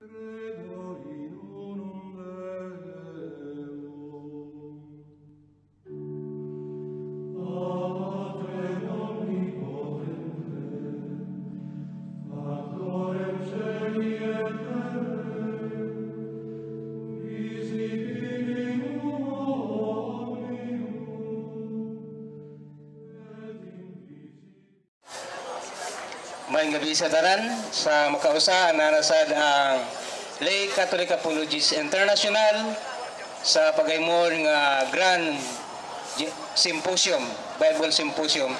through. Gabi sa makausa na nasad ang Lay Catholic Apologies International sa pagaymon nga Grand Symposium, Bible Symposium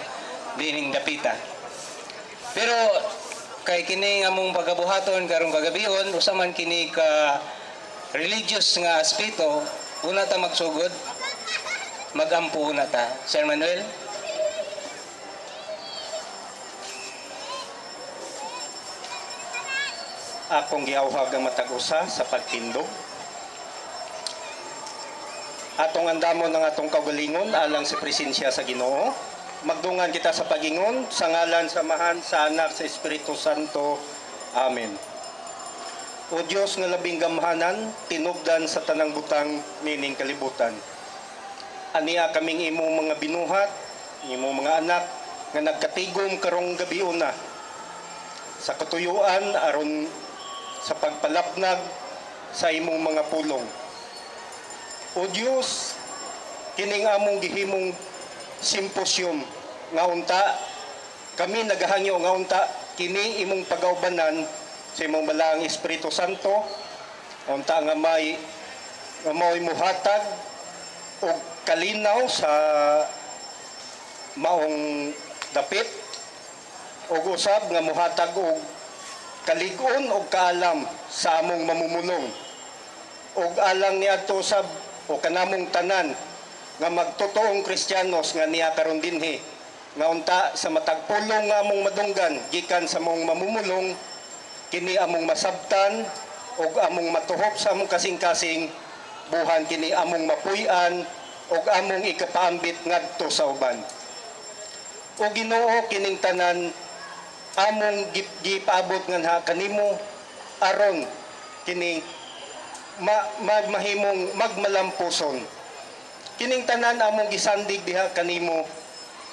dining Dapita. Pero kay kini nga mong pagabuhaton karong kagabihon usa man kini ka religious nga aspeto una ta magsugod magampo una ta. Sir Manuel? Akong giawhag ang matag usa sa pagtindog. Atong andamon ng atong kaugalingon alang sa presensya sa Ginoo. Magdungan kita sa pagingon sa ngalan samahan sa anak sa Espiritu Santo. Amen. O Diyos nga labing gamhanan, tinubdan sa tanang butang nining kalibutan. Aniya kaming imong mga binuhat, imong mga anak nga nagkatigom karong gabi una sa katuyuan aron sa pagpalapnag sa imong mga pulong. O Dios, kining among gihimong simposyum nga unta kami nagahangyo nga unta kini imong pagaubanan sa imong balaang Espiritu Santo unta nga may nga mao'y muhatag og kalinaw sa maong dapit ug usab nga muhatag og kaligon og kaalam sa among mamumulong ug alang niadto sab o kanamong tanan nga magtotoong kristyanos nga niya karon dinhi. Nga unta sa matag pulong nga among madunggan gikan sa among mamumulong kini among masabtan ug among matuhop sa among kasing-kasing buhan kini among mapuy-an ug among ikapaambit ngadto sa uban. O Ginoo kining tanan among gi- gipaabot nga kanimo? Aron kini ma, magmahimong magmalampuson. Kining tanan among gisandig diha kanimo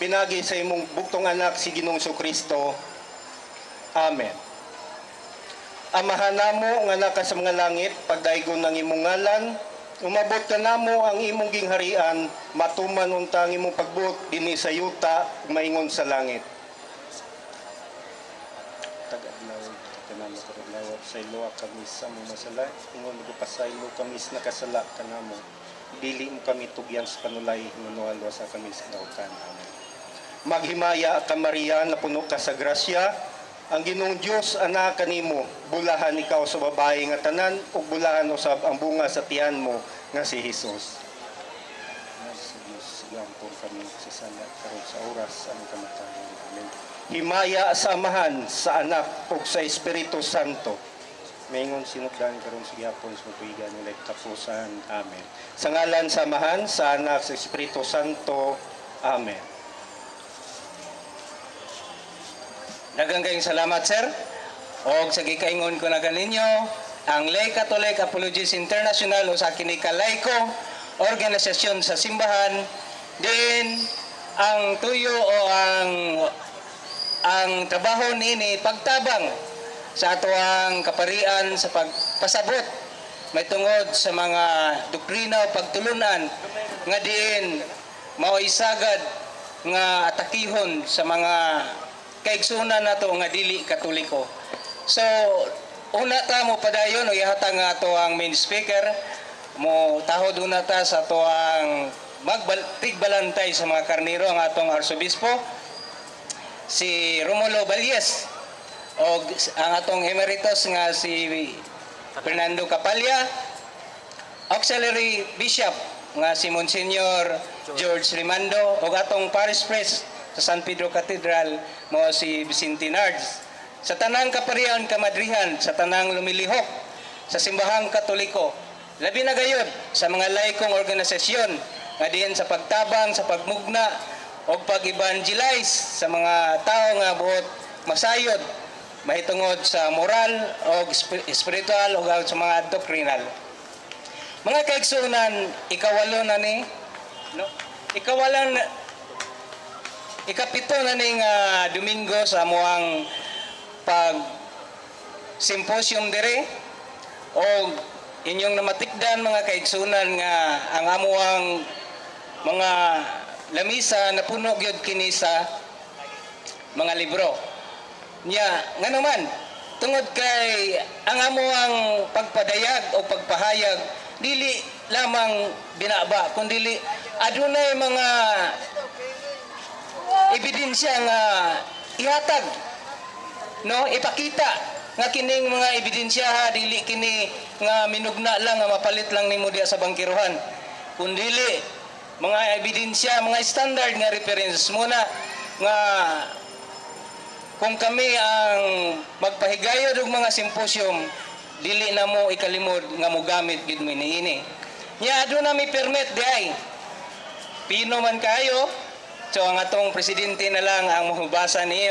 pinagi sa imong buktong anak si Ginoong Kristo Amen. Amahan namo nga naka sa mga langit pagdaygon ng imong ngalan umabot ka namo ang imong gingharian matuman unta ang imong pagbuot dinhi sa yuta maingon sa langit tagadlaw tanan mo kadlaw sa ilo kami sa mga masala ingon mo pasaylo kami sa nakasala kanamo dili mo kami tugyan sa panulay manual sa kami sa dautan amen. Maghimaya ka Maria na puno ka sa grasya. Ang Ginoong Dios anak kanimo bulahan ikaw sa babae nga tanan ug bulahan usab ang bunga sa tiyan mo nga si Hesus sigampon kami sa salat karon sa oras ang kamatayon amen. Himaya sa amahan sa anak ug sa Espiritu Santo Maingon sinukdan karon sa gyapon sa tuigan nila kapusan. Amen. Sa ngalan sa amahan, sa anak, sa Espiritu Santo. Amen. Daghang kayong salamat, sir. O sa gikaingon ko na kaninyo, ang Lay Catholic Apologies International o sa kini kalaiko organisasyon sa simbahan din ang tuyo o ang ang trabaho nini pagtabang sa atoang kaparian sa pagpasabot. May tungod sa mga doktrina o pagtulunan nga diin mao isagad nga atakihon sa mga kaigsunan nato nga dili katoliko. So una ta mo padayon o ihata nga ato ang main speaker. Mo tahod una ta sa ato ang magtigbalantay sa mga karniro ang atong arsobispo si Romulo Balyes o ang atong emeritus nga si Fernando Capalla auxiliary bishop nga si Monsignor George Rimando o atong parish priest sa San Pedro Cathedral mo si Vicente Nards. Sa tanang kaparian kamadrihan sa tanang lumilihok sa simbahang katoliko labi na gayud sa mga laikong organisasyon nga diin sa pagtabang sa pagmugna o pag-evangelize sa mga tao nga buot masayod mahitungod sa moral o spi- spiritual o sa mga doctrinal. Mga kaigsunan, ikawalo na ni no? Ikawalan ikapito na ning ah, Domingo sa amuang pag symposium dire o inyong namatikdan mga kaigsunan nga ang amuang mga lamisa na puno gyud kini sa mga libro. Nya, nga naman, tungod kay ang amuang pagpadayag o pagpahayag, dili lamang binaba, kundi adunay mga ebidensya nga ihatag no? Ipakita nga kining mga ebidensya ha, dili kini nga minugna lang nga mapalit lang nimo diya sa bangkiruhan. Kundili mga ebidensya mga standard nga reference muna nga kung kami ang magpahigayod og mga simposium dili na mo ikalimod nga mogamit gid mi niini nya aduna mi permit diay pino man kayo. So ang atong presidente na lang ang mahubasa ni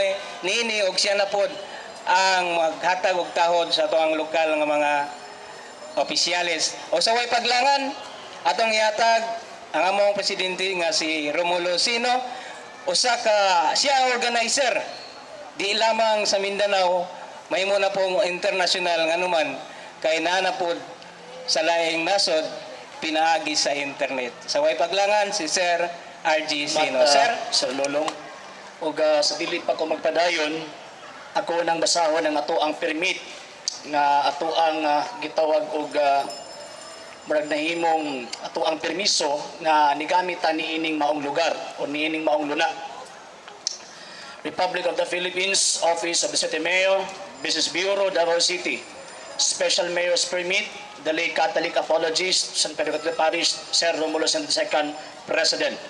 niini og siya na pod ang maghatag og tahod sa atong lokal nga mga opisyales. O sa way paglangan atong ihatag ang among presidente nga si Romulo Sino. Usa ka siya organizer di lamang sa Mindanao mahimo na pong international nga naman kay nana pod sa laing nasod pinaagi sa internet. Sa way paglangan si Sir RG Sino. Mat, uh, Sir? Sir Lolong, ug uh, sa dili pa ko magpadayon, ako nang basahon ang ato ang permit nga ato ang uh, gitawag og uh, murag nahimong ato ang permiso nga nigamit ta niining maong lugar o niining maong luna. Republic of the Philippines, Office of the City Mayor, Business Bureau, Davao City. Special Mayor's Permit, the late Catholic Apologist, San Pedro Parish, Sir Romulo II, President.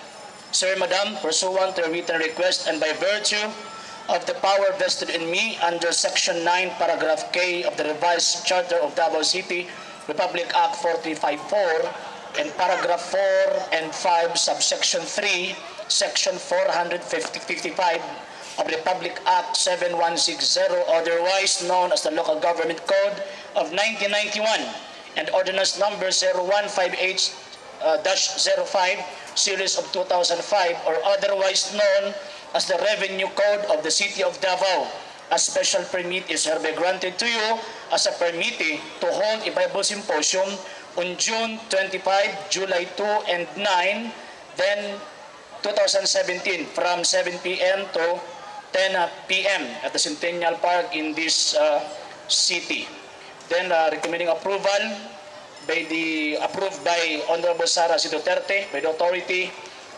Sir, Madam, pursuant to a written request and by virtue of the power vested in me under Section 9, Paragraph K of the Revised Charter of Davao City, Republic Act 4354, and Paragraph 4 and 5, Subsection 3, Section 455 of Republic Act 7160, otherwise known as the Local Government Code of 1991, and Ordinance Number 0158 uh, dash 05 series of 2005 or otherwise known as the Revenue Code of the City of Davao. A special permit is hereby granted to you as a permittee to hold a Bible Symposium on June 25, July 2, and 9, then 2017 from 7 p.m. to 10 p.m. at the Centennial Park in this uh, city. Then uh, recommending approval by the approved by Honorable Sara C. Duterte by the authority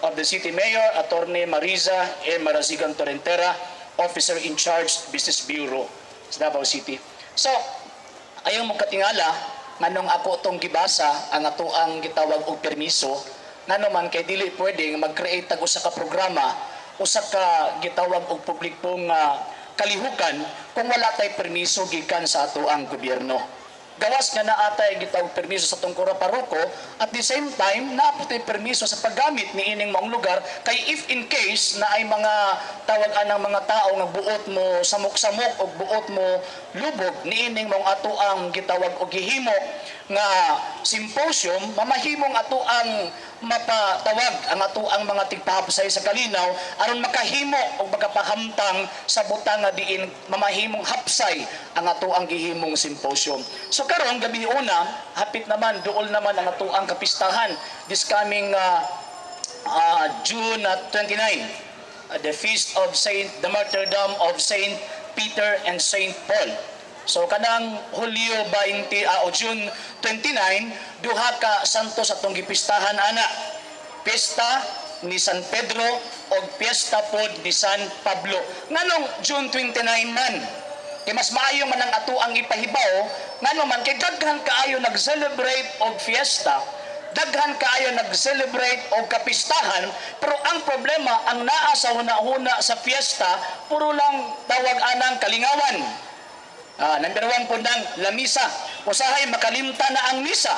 of the City Mayor, Attorney Mariza E. Marazigan Torrentera, Officer in Charge, Business Bureau sa Davao City. So, ayong mong katingala, nganong ako tong gibasa, ang ato ang gitawag og permiso, ngano man kay dili pwedeng mag-create tag usa ka programa, usa ka gitawag og publikong uh, kalihukan kung wala tay permiso gikan sa ato ang gobyerno. Gawas nga naatay gitawag permiso sa tungkura paroko at the same time naapotay permiso sa paggamit ni ining maong lugar kay if in case na ay mga tawag anang mga tao nga buot mo samok-samok o buot mo lubog ni ining maong ato ang gitawag og gihimo nga symposium mamahimong ato ang mapatawag ang ato ang mga tigpahapsay sa kalinaw aron makahimo og magapahamtang sa butang nga diin mamahimong hapsay ang ato ang gihimong symposium. So karon gabi una hapit naman duol naman ang ato ang kapistahan this coming uh, uh, June uh, 29 uh, the feast of Saint the martyrdom of Saint Peter and Saint Paul So kanang Hulyo 20 ah, o June 29 duha ka santos atong gipistahan ana. Pesta ni San Pedro o piyesta pod ni San Pablo. Nganong June 29 man? Kay mas maayo man ang ato ang ipahibaw, ngano man kay daghan kaayo nag-celebrate og fiesta, daghan kaayo nag-celebrate og kapistahan, pero ang problema ang naa sa huna-huna sa fiesta, puro lang tawag anang kalingawan. Ah, number one po ng lamisa. Usahay makalimta na ang misa.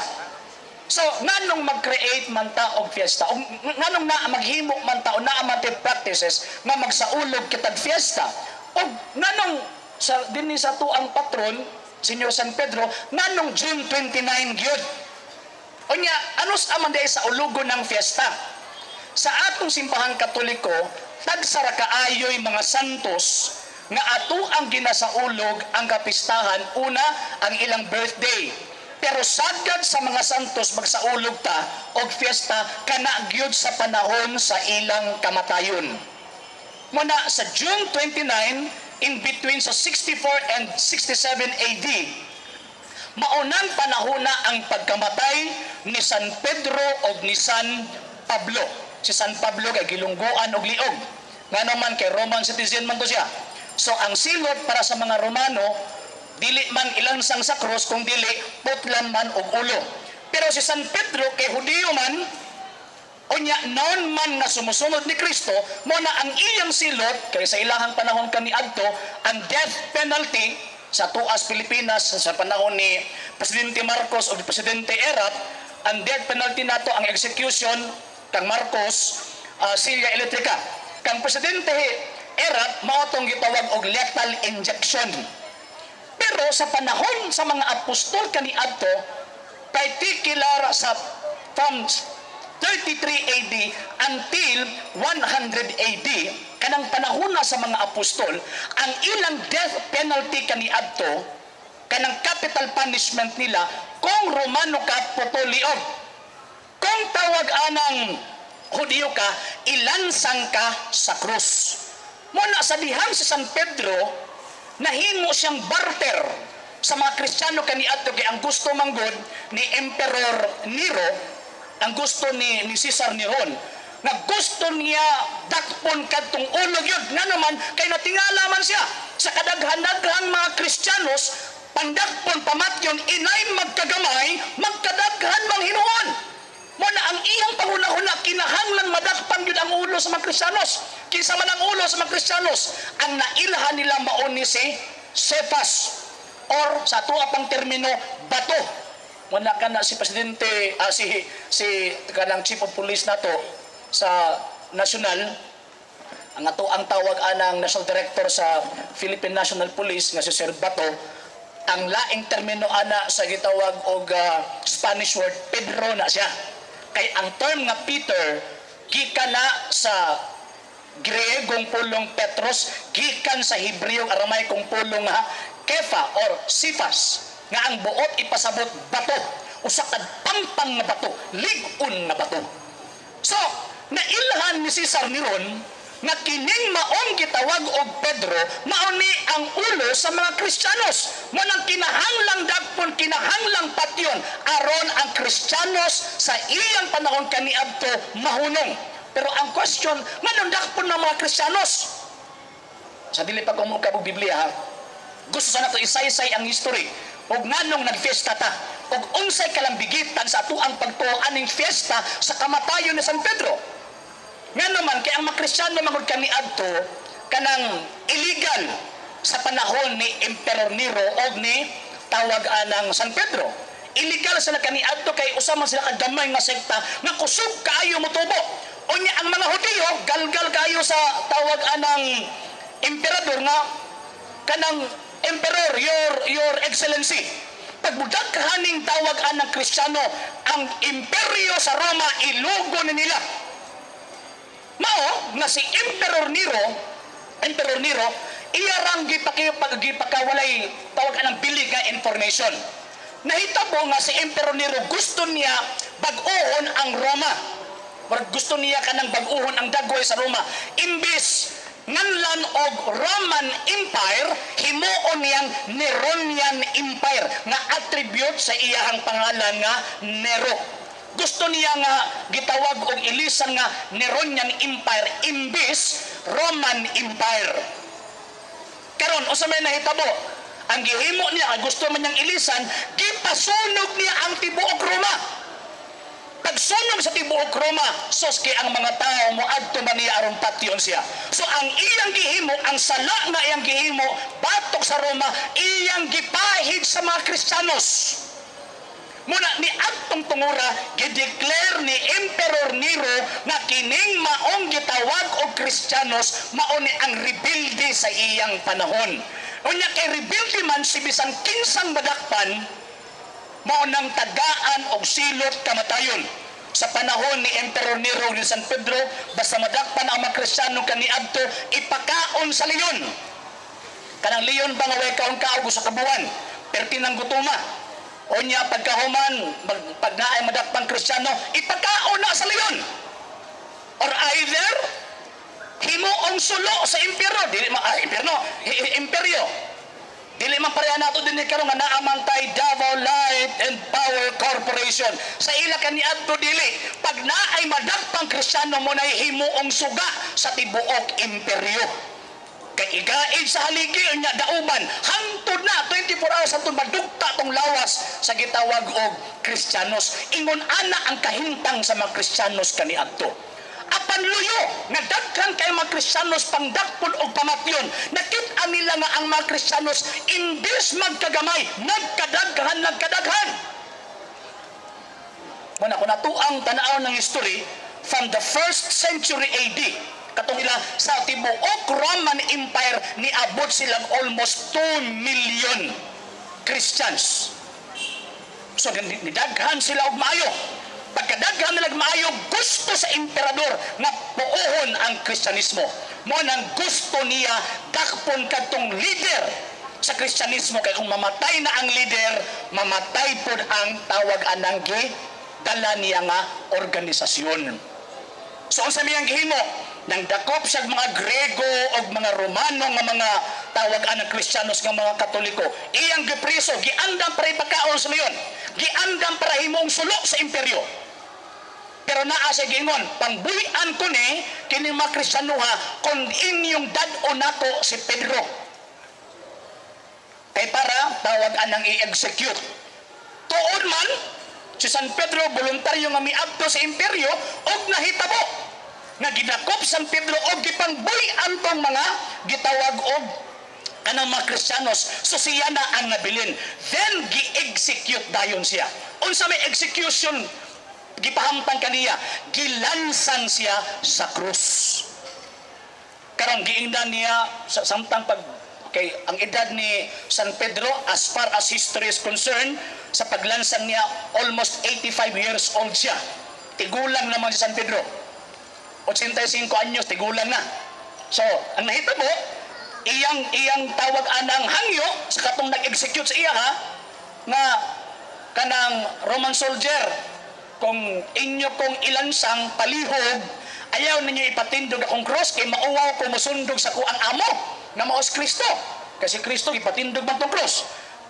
So, nganong mag-create man ta og fiesta? O nganong na maghimo man ta o na man practices nga magsaulog kitag fiesta? O nganong sa dinhi sa tuang patron, Senyor San Pedro, nganong June 29 gyud. Unya, anos aman day sa ulugo ng fiesta. Sa atong simbahan katoliko, tagsara kaayoy mga santos nga ato ang ginasaulog ang kapistahan una ang ilang birthday pero sagad sa mga santos magsaulog ta og fiesta kana gyud sa panahon sa ilang kamatayon muna sa June 29 in between sa 64 and 67 AD maunang panahon na ang pagkamatay ni San Pedro o ni San Pablo. Si San Pablo kay gilungguan og liog. Nga naman kay Roman citizen man to siya. So ang silot para sa mga Romano, dili man ilansang sa cross kung dili putlan man og ulo. Pero si San Pedro kay Hudiyo man, Unya, noon man nga sumusunod ni Kristo, mo na ang iyang silot, kay sa ilahang panahon kani adto, ang death penalty sa tuas Pilipinas sa panahon ni Presidente Marcos o Presidente Erap, ang death penalty nato ang execution kang Marcos uh, Silya Electrica. Kang Presidente Erap, mao tong gitawag og lethal injection. Pero sa panahon sa mga apostol kani adto, particular sa from 33 AD until 100 AD kanang panahon na sa mga apostol ang ilang death penalty kani adto kanang capital punishment nila kung Romano ka potoliog kung tawag anang Hudiyo ka ilansang ka sa krus muna sa dihang si San Pedro nahimo siyang barter sa mga Kristiyano kani adto kay ang gusto manggod ni Emperor Nero ang gusto ni ni Cesar Neron. Nga gusto niya dakpon kadtong ulog yun. Nga naman kay natingala man siya sa kadaghan-daghang mga Kristiyanos pandakpon pamatyon inay magkagamay magkadaghan mang hinuon mo na ang iyang panghunahuna kinahanglan madakpan yun ang ulo sa mga Kristiyanos. Kinsa man ang ulo sa mga Kristiyanos ang nailhan nila mao ni si Cephas or sa tuwa pang termino bato. Wala ka na si presidente ah, si si kanang chief of police nato sa national ang ato ang tawag anang national director sa Philippine National Police nga si Sir Bato ang laing termino ana sa gitawag og ah, Spanish word Pedro na siya kay ang term nga Peter gikan na sa Griegong pulong Petros gikan sa Hebreo Aramaikong pulong nga Kefa or Sifas nga ang buot ipasabot bato. Usa kad pampang nga bato ligon nga bato. So nailhan ni Cesar Neron nga kining maong gitawag og Pedro mao ni ang ulo sa mga Kristiyanos. Mo nang kinahanglang dagpon kinahanglang patyon aron ang Kristiyanos sa iyang panahon kaniadto mahunong. Pero ang question nganong dagpon ng mga Kristiyanos? Sa dili pa mo kabog Biblia ha? Gusto sana to isaysay ang history. Ug nganong nagfiesta ta. Ug unsay kalambigitan sa atuang pagtuo aning fiesta sa kamatayon ni San Pedro nga naman kay ang mga Kristiyano magud kani adto kanang illegal sa panahon ni Emperor Nero og ni tawag anang San Pedro. Illegal sila kani adto kay usa man sila kadamay nga sekta nga kusog kaayo motubo unya ang mga Hudiyo galgal kayo sa tawag anang emperador nga kanang emperor your your excellency. Pagbudak kahaning tawag anang Kristiyano ang imperyo sa Roma ilugo na nila mao nga si Emperor Nero Emperor Nero iya rang gipaki gipakawalay tawag anang bilig nga information. Nahitabo nga si Emperor Nero gusto niya bag-ohon ang Roma. Murag gusto niya kanang bag-ohon ang dagway sa Roma. Imbis nganlan og Roman Empire himuon niyang Neronian Empire nga attribute sa iyahang pangalan nga Nero gusto niya nga gitawag og ilisan nga Neronian Empire imbis Roman Empire. Karon usa may nahitabo? Ang gihimo niya ang gusto man niyang ilisan gipasunog niya ang tibuok Roma. Pagsunog sa tibuok Roma sos kay ang mga tao mo adto man niya aron patyon siya. So ang iyang gihimo ang sala nga iyang gihimo batok sa Roma iyang gipahid sa mga Kristiyanos muna ni atong tungura gideclare ni Emperor Nero nga kining maong gitawag og Kristiyanos mao ni ang rebelde sa iyang panahon. Unya kay rebelde man si bisan kinsang madakpan mao nang tagaan og silot kamatayon. Sa panahon ni Emperor Nero ni San Pedro basta madakpan ang mga Kristiyano kaniadto ipakaon sa leyon. Kanang leyon ba nga way kaon kaog sa kabuan perti ng gutuma unya pagkahuman mag, pag naay madakpang Kristiyano ipakaon na sa leyon or either himuong sulo sa impyerno. Dili ma ah, impyerno imperyo. Dili man pareha nato din karon nga naamang tay Davao Light and Power Corporation. Sa ila kaniadto dili pag naay madagpang kristyano mo na himuong suga sa tibuok imperyo kay igaid sa haligi nya dauban. Hangtod na 24 hours hangtod madugta tong lawas sa gitawag og kristyanos ingon ana ang kahintang sa mga kristyanos kaniadto. Apan luyo nga daghan kay mga kristyanos pangdakpon og pamatyon. Nakit-a nila nga ang mga kristyanos imbis magkagamay nagkadaghan nagkadaghan. Muna ko natuang tanaw ng history from the first century AD katong ila sa tibuok Roman Empire ni abot silang almost 2 million Christians. So ni- nidaghan sila og maayo. Pagkadaghan nila maayo gusto sa emperador nga puohon ang Kristyanismo. Mo nang gusto niya dakpon kadtong leader sa Kristyanismo kay kung mamatay na ang leader, mamatay pod ang tawag anang gi dala niya nga organisasyon. So ang samiyang gihimo, nang dakop siya mga Grego o mga Romano nga mga tawag anang Kristiyanos nga mga Katoliko, iyang gipriso, giandam para ipakaon sa leyon, giandam para himong sulo sa imperyo. Pero naa sa gingon, pangbuhian ko ni kini mga Kristiyano ha, kung inyong dad-o nato si Pedro. Kay para tawag anang i-execute. Tuod man, si San Pedro voluntaryo nga miadto sa imperyo og nahitabo nga gidakop San Pedro og gipangbuy-an tong mga gitawag og kanang mga Kristiyanos. So siya na ang nabilin. Then gi-execute dayon siya. Unsa may execution gipahamtang kaniya gilansan siya sa krus. Karong giingdan niya sa samtang pag kay ang edad ni San Pedro as far as history is concerned sa paglansang niya almost 85 years old siya. Tigulang naman si San Pedro 85 anyos tigulang na. So ang nahita mo iyang iyang tawag anang hangyo sa katong nag-execute sa iya ha nga kanang Roman soldier kung inyo kong ilansang palihog ayaw ninyo ipatindog akong cross kay mauwaw ko musundog sa kuang amo na maos Kristo. Kasi Kristo ipatindog man tong cross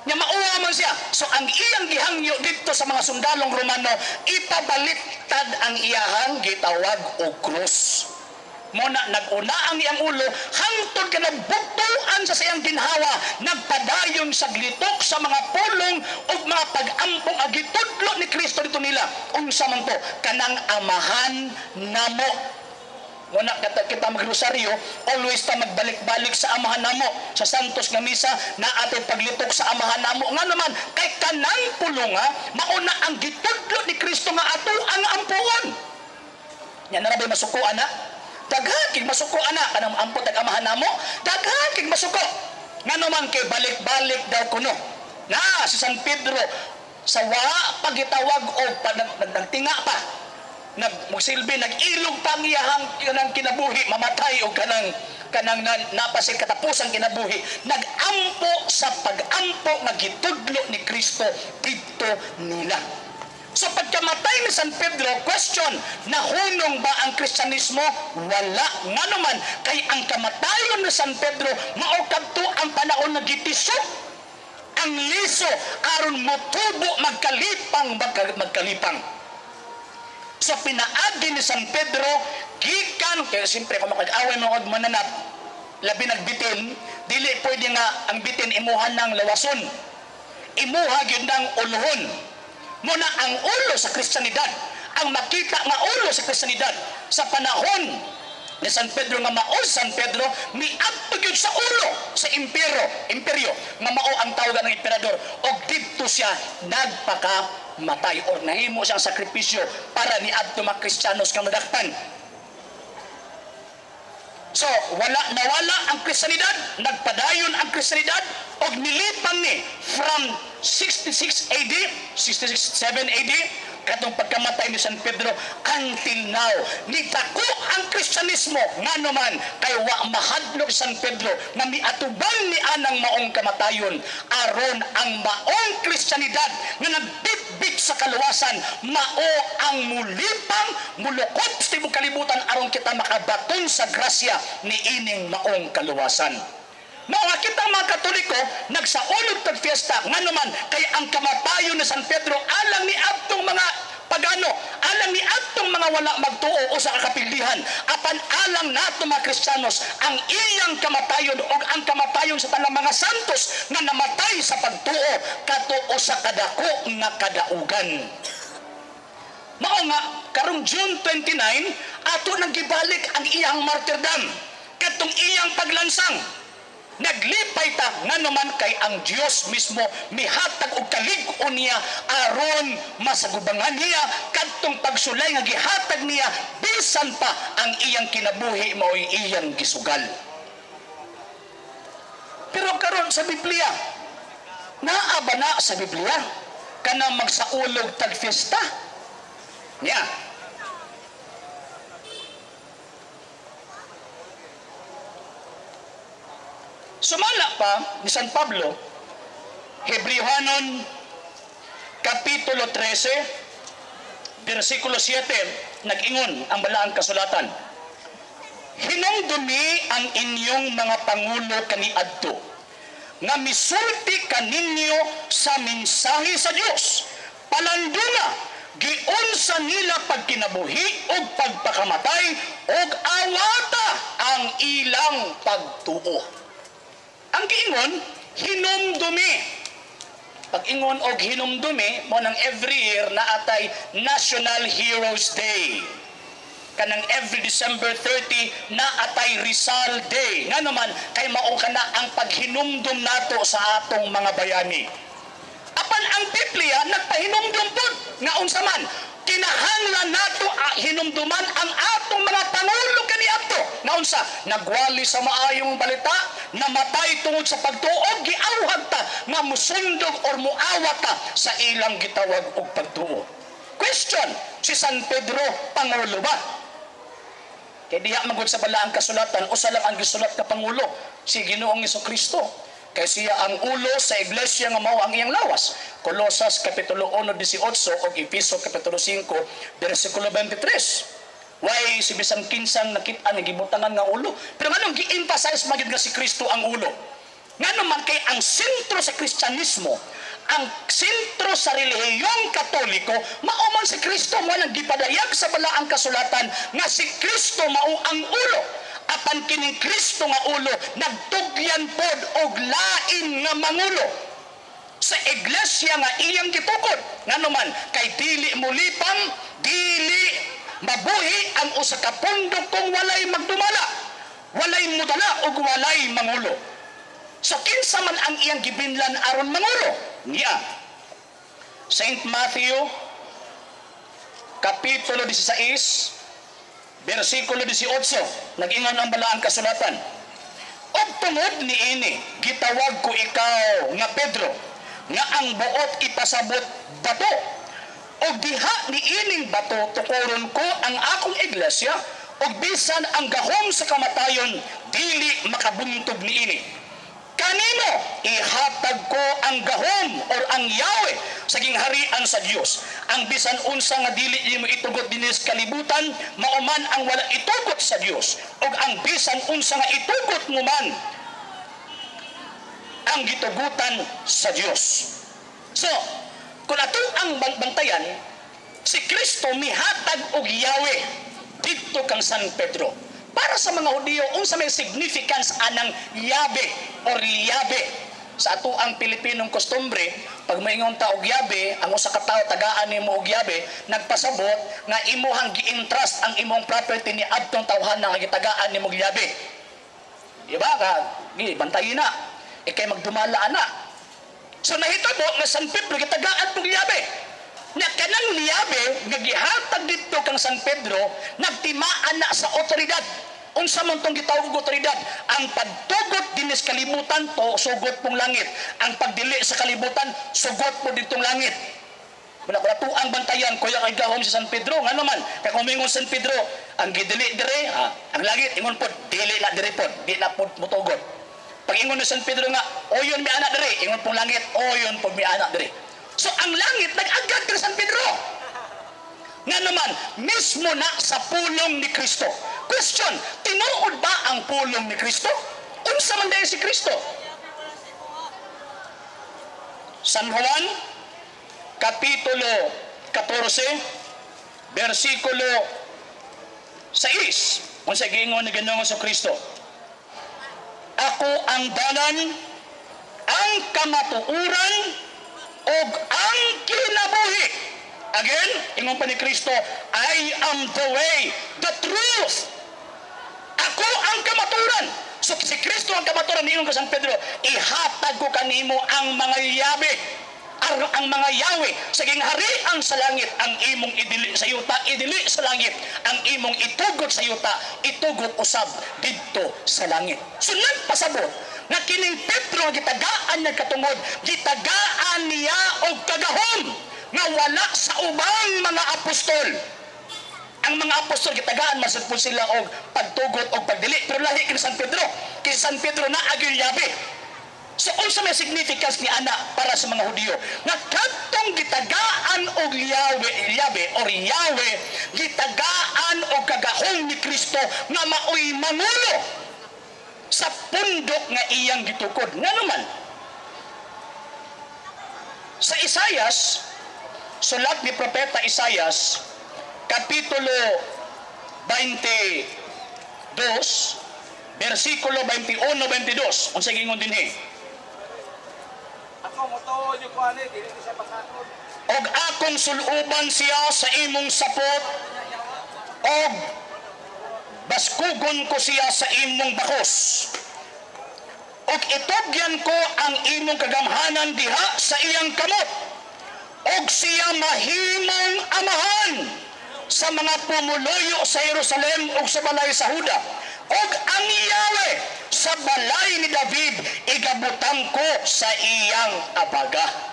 nya mauwa man siya. So ang iyang gihangyo dito sa mga sundalong Romano ipabaliktad ang iyahang gitawag og cross Muna naguna ang iyang ulo hangtod ka nagbutuan sa siyang ginhawa nagpadayon sa glitok sa mga pulong o mga pag-ampong agitudlo ni Kristo dito nila. Unsa man to kanang amahan namo Muna kata kita magrosaryo, always ta magbalik-balik sa amahan namo sa Santos nga misa na ating paglitok sa amahan namo nga naman kay kanang pulunga mauna ang gitudlo ni Kristo nga ato ang ampuon. Nya na ba masuko ana? Daghan kig masuko ana kanang ampot ag amahan namo, daghan kig masuko. Nga naman kay balik-balik daw kuno. Na si San Pedro sa wa pagitawag o pa, nag, nag- nagtinga pa nag magsilbi nag-ilog pa ang iyahang kanang kinabuhi mamatay o kanang kanang na, napasig katapusang kinabuhi nagampo sa pagampo nga ni Kristo dito nila So pagkamatay ni San Pedro, question, nahunong ba ang Kristyanismo? Wala. Nga naman, kay ang kamatayon ni San Pedro, maukadto ang panahon na ang liso aron motubo magkalipang magka- magkalipang. So pinaagi ni San Pedro gikan kaya siyempre kung makag-away mo og mananap labi nagbitin dili pwede nga ang bitin imuhan ng lawason imuha gyud ng uluhon muna ang ulo sa Kristiyanidad ang makita nga ulo sa Kristiyanidad sa panahon ni San Pedro nga mao San Pedro miadto gyud sa ulo sa impero imperyo nga mao ang tawag ng emperador og didto siya nagpakamatay or nahimo siyang sakripisyo para ni adto mga Kristiyanos nga madakpan So, wala nawala ang Kristiyanidad, nagpadayon ang Kristiyanidad, og nilipan ni from 66 AD, 66 7 AD, katong pagkamatay ni San Pedro until now nitako ang Kristyanismo. Nga naman kay wa mahadlok San Pedro nga miatuban ni anang maong kamatayon. Aron ang maong Kristyanidad nga nagbitbit sa kaluwasan mao ang mulipang mulukot. Sa kalibutan aron kita makabaton sa grasya ni ining maong kaluwasan Mao kita mga Katoliko nagsaulog tag fiesta. Nga naman kay ang kamatayon ni San Pedro alang ni atong mga pagano alang ni atong mga wala magtuo o sa kapilihan apan alang nato mga Kristiyanos ang iyang kamatayon o ang kamatayon sa tanang mga santos nga namatay sa pagtuo katuo sa kadako nga kadaugan. Mao nga karong June 29 ato nang gibalik ang iyang martyrdom. Katong iyang paglansang naglipay ta nga naman kay ang Dios mismo. Mihatag og kalig-on niya aron masagubangan niya. Kadtong pagsulay nga gihatag niya bisan pa ang iyang kinabuhi mao'y iyang gisugal. Pero karon sa Biblia naa ba na sa Biblia? Kana magsaulog tag fiesta? Niya Sumala pa ni San Pablo, Hebrewhanon, Kapitulo 13, versikulo 7, nag-ingon ang balaang kasulatan. Hinongdumi ang inyong mga pangulo kaniadto, nga misulti kaninyo sa mensahe sa Dios. Palanduna, giunsa nila pagkinabuhi o pagpakamatay o awata ang ilang pagtuo. Ang giingon, hinumdumi. Pag ingon og hinumdumi, mo nang every year na atay National Heroes Day. Kanang every December 30 na atay Rizal Day. Nga naman, kay mao kana ang paghinumdum nato sa atong mga bayani. Apan ang Biblia nagpahinumdum pod nga unsa man kinahanglan nato ah, hinumduman ang atong mga pangulo kaniadto nga unsa nagwali sa maayong balita namatay tungod sa pagtuo giawhag ta nga musundog or muawat ta sa ilang gitawag og pagtuo question si San Pedro pangulo ba? Kay diha magud sa balaang kasulatan usa lang ang gisulat ka pangulo si Ginoong Kristo kay siya ang ulo sa iglesia nga mao ang iyang lawas. Kolosas kapitulo 1:18 ug Efeso kapitulo 5 bersikulo 23. Why si bisan kinsang nakita nga gibutangan nga ulo. Pero nganong gi-emphasize magid nga si Kristo ang ulo. Ngano man kay ang sentro sa Kristyanismo, ang sentro sa relihiyong Katoliko, mao man si Kristo mo nang gipadayag sa balaang kasulatan nga si Kristo mao ang ulo apan kining Kristo nga ulo nagtugyan pod og lain nga mangulo. Sa iglesia nga iyang gitukod ngano man kay dili mulipang dili mabuhi ang usa ka pundok kung walay magdumala walay mudala ug walay mangulo. So kinsa man ang iyang gibinlan aron mangulo? Niya Saint Matthew Kapitulo 16 versikulo 18 nag-ingon ang balaang kasulatan. Og tungod ni ini gitawag ko ikaw nga Pedro nga ang buot ipasabot bato. Og diha ni ining bato tukuron ko ang akong iglesia og bisan ang gahom sa kamatayon dili makabuntog ni ini kanino? Ihatag ko ang gahom or ang yawe sa gingharian sa Dios ang bisan unsa nga dili mo itugot dinis kalibutan mauman ang wala itugot sa Dios ug ang bisan unsa nga itugot mo man ang gitugutan sa Dios so kung ato ang bantayan si Kristo mihatag og yawe dito kang San Pedro para sa mga Hudiyo unsa may significance anang yabe or yabe sa ato ang Pilipinong kostumbre pag maingon ta og yabe ang usa ka tawo tagaan nimo og yabe nagpasabot nga imuhang gi-entrust ang imong property ni adtong tawhan nga gitagaan nimo og yabe Diba ka? Gi, bantayin na. Ikay magdumala na. So nahitabo nga San Pedro gitagaan pong yabe. Na kanang liyabe nga gihatag dito kang San Pedro nagtimaan na sa otoridad. Unsa man tong gitawag otoridad? Ang pagtugot dinis kalibutan to sugot pong langit. Ang pagdili sa kalibutan sugot po ditong langit. Wala wala tuang bantayan. Kuya kay gahom sa San Pedro. Nga naman kay kumingon San Pedro ang gidili dire ha, ang langit ingon pod dili na dire pod di na pod mutugot. Pag ingon ni San Pedro nga oyon mi anak dire ingon pong langit oyon pod mi anak dire. So ang langit nag-agad kay San Pedro nga naman mismo na sa pulong ni Kristo. Question, tinuod ba ang pulong ni Kristo? Unsa man dahil si Kristo? San Juan, Kapitulo 14, versikulo 6. Unsa gingon ni Ginoong sa Kristo? Ako ang dalan, ang kamatuuran, ug ang kinabuhi. Again, ingon pa ni Kristo, I am the way, the truth. Ako ang kamaturan. So si Kristo ang kamaturan niyon ko San Pedro, ihatag ko kanimo ang mga yabe ang, ang mga yawe sa gingharian sa langit ang imong idili sa yuta idili sa langit ang imong itugot sa yuta itugot usab didto sa langit sunod pasabot nga kining Pedro nga gitagaan niya katungod gitagaan niya og kagahom nga wala sa ubang mga apostol ang mga apostol gitagaan po sila og pagtugot og pagdili pero lahi kini San Pedro kay San Pedro na agil yabe So unsa may significance ni ana para sa mga Hudiyo? Nga kadtong gitagaan og yawe, yabe or yawe, gitagaan og kagahong ni Kristo nga maoy mangulo sa pundok nga iyang gitukod. Nga naman, sa Isayas, sulat ni Propeta Isayas, Kapitulo 22, versikulo 21-22, unsa gingon dinhi? Ako mo to, yung kuhan eh, dili siya makakon. og akong suluban siya sa imong sapot og baskugon ko siya sa imong bakos og itugyan ko ang imong kagamhanan diha sa iyang kamot og siya mahimong amahan sa mga pumuluyo sa Jerusalem ug sa balay sa Huda og ang Yahweh sa balay ni David igabutang ko sa iyang abaga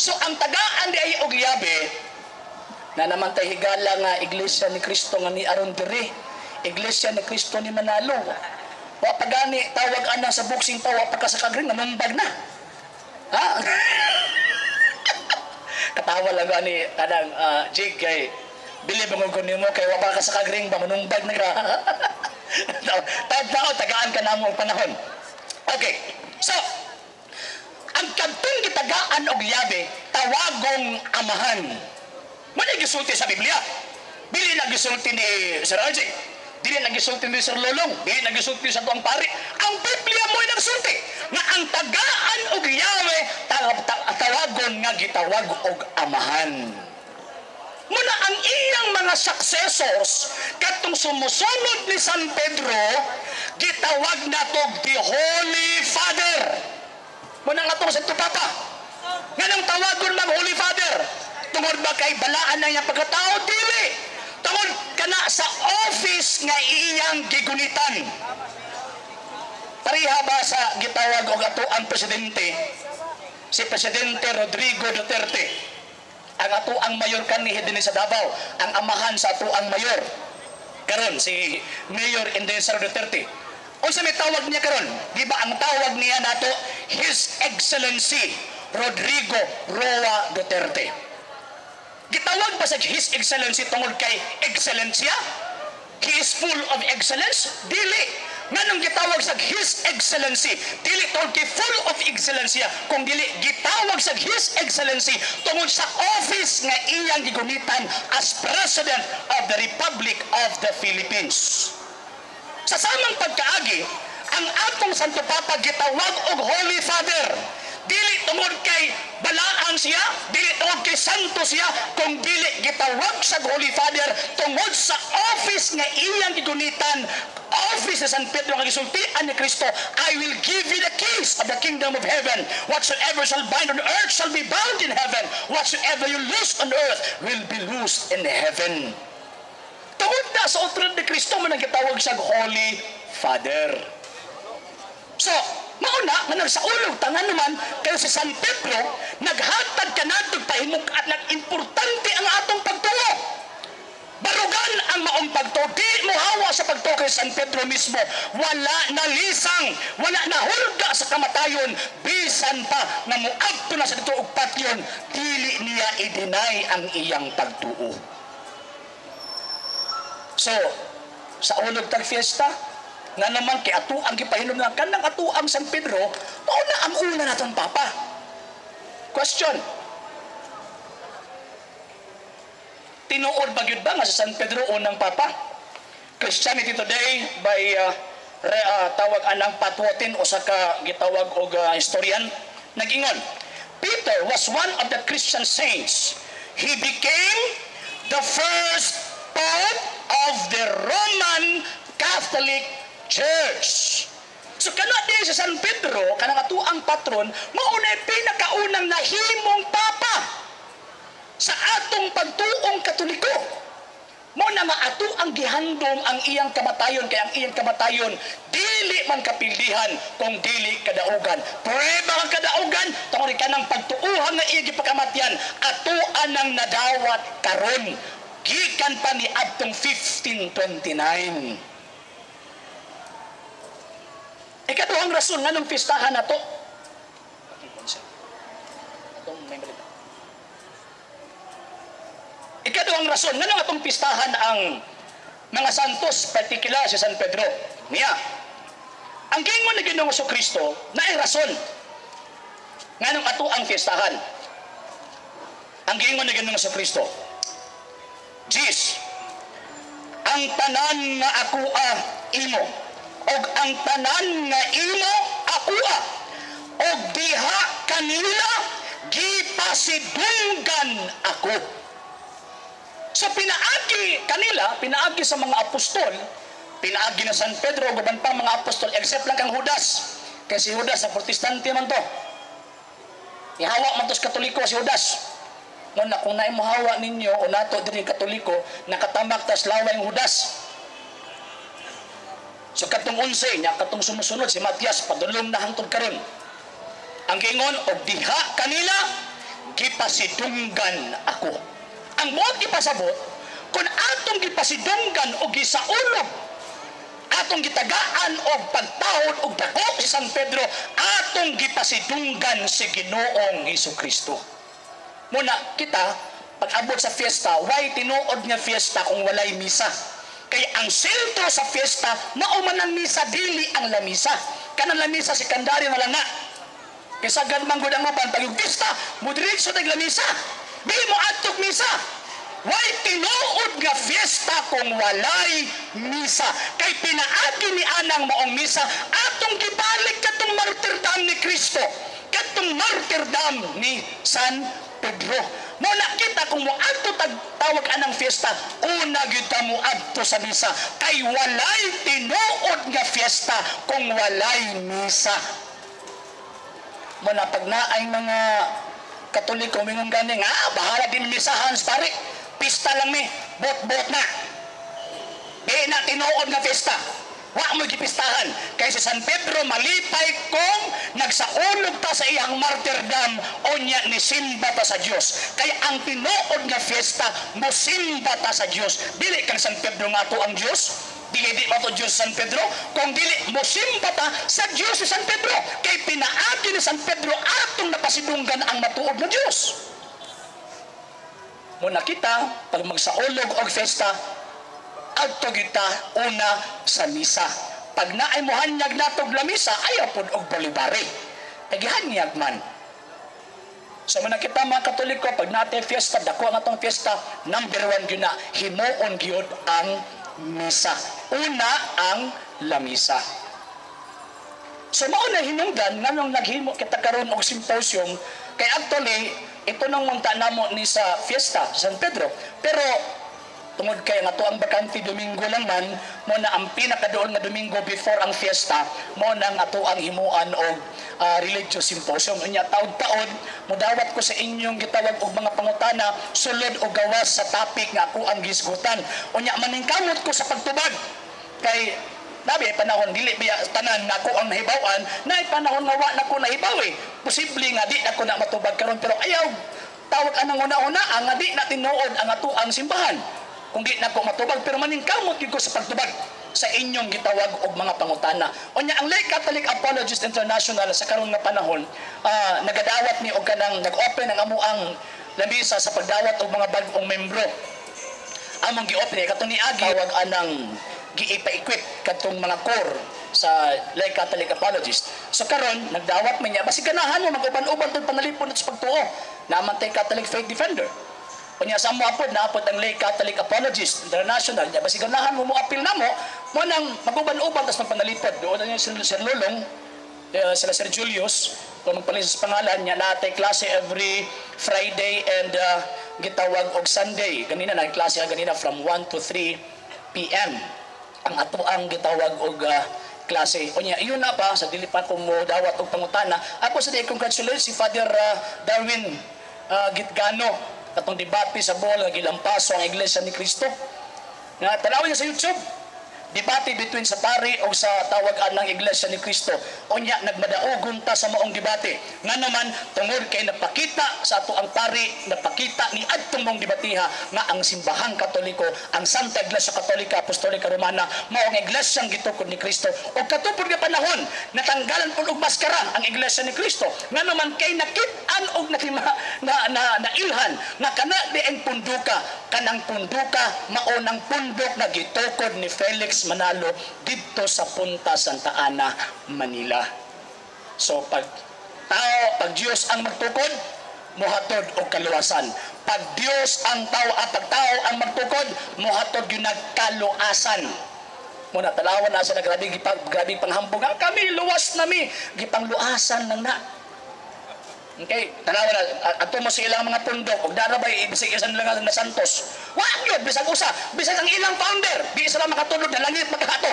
So ang tagaan di ay og yabe na naman tay higala nga iglesia ni Kristo nga ni aron diri. Iglesia ni Kristo ni Manalo. Wa pagani tawag ana sa boxing tawa pagka sa kagring nanumbag na. Ha? Katawa lang ani kadang uh, jig kay bili ba ko nimo kay wa ka sa kagring ba manumbag na ka. Tawag tagaan ka na mo panahon. Okay. So, ang kadtong gitagaan og yabe tawagong amahan mo gisulti sa Biblia dili na gisulti ni Sir RJ dili na gisulti ni Sir Lolong dili na gisulti sa tuang pari ang Biblia mo nagsulti nga ang tagaan og ta- tawagon nga gitawag og amahan Muna ang iyang mga successors katong sumusunod ni San Pedro gitawag na tog the Holy Father Muna nga itong sa. Nga nang tawagon mag Holy Father. Tungod ba kay balaan na iyang pagkatao? Dili. Tungod ka na sa office nga iyang gigunitan. Pariha ba sa gitawag og ato ang presidente? Si Presidente Rodrigo Duterte. Ang ato ang mayor kanihi din sa Davao. Ang amahan sa ato ang mayor. Karon si Mayor Indesar Duterte. Unsa may tawag niya karon? Di ba ang tawag niya nato His Excellency Rodrigo Roa Duterte. Gitawag ba sa His Excellency tungod kay Excellencia? He is full of excellence? Dili. Nganong gitawag sa His Excellency? Dili tungod kay full of excellencia, kung dili gitawag sa His Excellency tungod sa office nga iyang gigunitan as President of the Republic of the Philippines. Sa samang pagkaagi, ang atong Santo Papa gitawag og Holy Father. Dili tungod kay balaan siya, dili tungod kay santo siya, kung dili gitawag sa Holy Father tungod sa office nga iyang gigunitan, office sa San Pedro nga gisultian ni Kristo, I will give you the keys of the kingdom of heaven. Whatsoever shall bind on earth shall be bound in heaven. Whatsoever you loose on earth will be loosed in heaven. Tungod na sa otrod ni Kristo man ang gitawag siya Holy Father. So, mauna, nga nagsaulog, tangan naman, kayo si San Pedro, naghatag ka natog pahimok at nag-importante ang atong pagtuo. Barugan ang maong pagtuo. Di mo hawa sa pagtuo kay San Pedro mismo. Wala nalisang, wala nahulga sa kamatayon, bisan pa na muadto na sa dito og patyon, dili niya i-deny ang iyang pagtuo. So, sa ulog tag fiesta, nga naman kay ato ang gipahinom nga kanang ato ang San Pedro, mao na ang una naton papa. Question. Tinuod ba gyud ba nga sa San Pedro unang papa? Christianity Today by uh, re, uh, tawag anang patwotin o sa ka gitawag og uh, historian nag-ingon Peter was one of the Christian saints. He became the first pope of the Roman Catholic Church. So kana din sa San Pedro, kanang atuang patron, maunay pinakaunang nahimong papa sa atong pagtuong katoliko. Mo na maato ang gihandom ang iyang kamatayon kay ang iyang kamatayon dili man kapildihan kung dili kadaugan. Prueba ang kadaugan tungod ka ng pagtuuhan nga iyang gipakamatyan ato anang nadawat karon gikan pa ni adtong 1529. Ikaduhang rason nga nung pistahan na to. May balita. Ikaduhang rason nga nung atong pistahan ang mga santos, particular si San Pedro. Niya, ang gingon ni Ginoong Hesus Kristo na ay rason nga nung ato ang pistahan. Ang gingon ni Ginoong Hesus Kristo, Jis, ang tanan nga ako ah, imo, og ang tanan nga imo ah, og diha kanila gipasidunggan ako. So pinaagi kanila, pinaagi sa mga apostol, pinaagi na San Pedro, guban pa mga apostol, except lang kang Judas. Kasi si Judas sa protestante man to. Ihawa man to sa katoliko si Judas. Muna, kung naay mahawa ninyo o nato din katoliko, nakatamak tas laway yung Judas. So katong unsay niya, katong sumusunod si Matias, padulong na hangtod karon. Ang gingon, og diha kanila, gipasidunggan ako. Ang buot ipasabot, kung atong gipasidunggan o gisaulog, atong gitagaan o pagtahod o dako si San Pedro, atong gipasidunggan si Ginoong Hesus Kristo. Muna, kita, pag abot sa fiesta, why tinuod nga fiesta kung walay misa? Kaya ang sentro sa fiesta, mauman ang misa, dili ang lamisa. Kanang lamisa, sekundary na lang na. Kaya sa ganmang gudang upan, pag yung pista, mudiritso tag lamisa. Di mo atok misa. Why tinuod nga fiesta kung walay misa? Kay pinaagi ni anang maong misa, atong gibalik katong martyrdom ni Kristo. Katong martyrdom ni San Pedro. Mo nakita kung mo adto tag tawag anang fiesta, una gyud mo adto sa misa kay walay tinuod nga fiesta kung walay misa. Mo na pag naay mga Katoliko mingon gani nga ah, bahala din misahan pare. Pista lang mi, bot-bot na. Di na tinuod nga pista. Wa mo gipistahan. Kay si San Pedro malipay kung nagsaulog ta sa iyang martyrdom unya ni simba ta sa Dios. Kaya ang tinuod nga fiesta mosimba ta sa Dios. Dili kang San Pedro nga ato ang Dios. Dili di mo to Dios San Pedro. Kung dili mosimba ta sa Dios si San Pedro. Kay pinaagi ni San Pedro atong napasidunggan ang matuod na Dios. Muna kita, pag magsaulog og fiesta, adto kita una sa misa. Pag naay mo hanyag natog la misa, ayaw pod og balibari. Nagihanyag man. So man kita mga Katoliko, pag natin fiesta, dako ang atong fiesta, number one yun na, himuon gyud ang misa. Una ang lamisa. So mao na hinungdan nga nung naghimo kita karon og symposium kay actually ito nang munta namo ni sa fiesta sa San Pedro. Pero tungod kay nga to ang bakante Domingo lang man mo na ang pinakadoon nga Domingo before ang fiesta mo nang ato ang himuan og ah, religious symposium unya taud-taon mudawat ko sa inyong gitawag og mga pangutana sulod o gawas sa topic nga ako ang gisgutan unya maningkamot ko sa pagtubag kay Nabi, panahon, dili biya tanan na ako ang nahibawan, na panahon nga wa na ko nahibaw eh. Posible nga di na ko na matubag karon pero ayaw, tawag anang una-una, ang di na tinuod ang ato ang simbahan. Kung di na ko matubag, pero maningkamot yun ko sa pagtubag sa inyong gitawag og mga pangutana. Unya ang Lay Catholic Apologists International sa karon nga panahon, ah, nagadawat ni og kanang nag-open ang amuang lamisa sa pagdawat og mga bag-ong membro among gi-open katong niagi tawag anang gi-equip katong mga core sa Lay Catholic Apologist. So karon nagdawat man niya basi ganahan mo mag-uban-uban tong panalipon sa pagtuo. Naman tay Catholic Faith Defender. Kunya sa mo apod naapod ang Lay Catholic Apologist International. Niya basi ganahan mo mo apil namo mo nang mag-uban-uban tas magpanalipod. Doon na Sir, Sir Lulong uh, sila Sir Julius kung magpalis sa pangalan niya natay klase every Friday and uh, gitawag og Sunday. Ganina na klase ganina from 1 to 3 PM ang ato ang gitawag og ah, klase. Unya, iyon na pa, sa dili pa ko mo dawat og pangutana. Ako sa day congratulate si Father ah, Darwin ah, Gitgano katong debate sa bol nga gilampaso ang Iglesia ni Cristo. Nga tanawin niya sa YouTube. Debate between sa pari o sa tawag ng Iglesia ni Cristo. Unya, nagmadaogon ta sa maong debate. Nga naman, tungod kay napakita sa ato ang pari, napakita ni adtong mong debatiha nga ang simbahang katoliko, ang Santa Iglesia Katolika Apostolika Romana, maong Iglesia gitukod ni Kristo. O katupod nga panahon, natanggalan po og maskara ang Iglesia ni Kristo. Nga naman kay nakit-an og natima, na, na, na ilhan, nga kana di ang punduka, kanang punduka, maunang pundok na gitukod ni Felix Manalo dito sa Punta Santa Ana, Manila. So pag tao, pag Diyos ang magtukod, muhatod og kaluwasan. Pag Diyos ang tao at pag tao ang magtukod, muhatod yun nagkaluasan. Muna talawan na sa nagrabi gipag grabe panghambog "Ah, kami luwas nami gipangluasan nang na. Okay, tanawan na at- mo sa ilang mga pundok ug darabay bisag isa lang na Santos. Wa gyud bisag usa, bisag ang ilang founder, di sila makatulog na langit magkahato.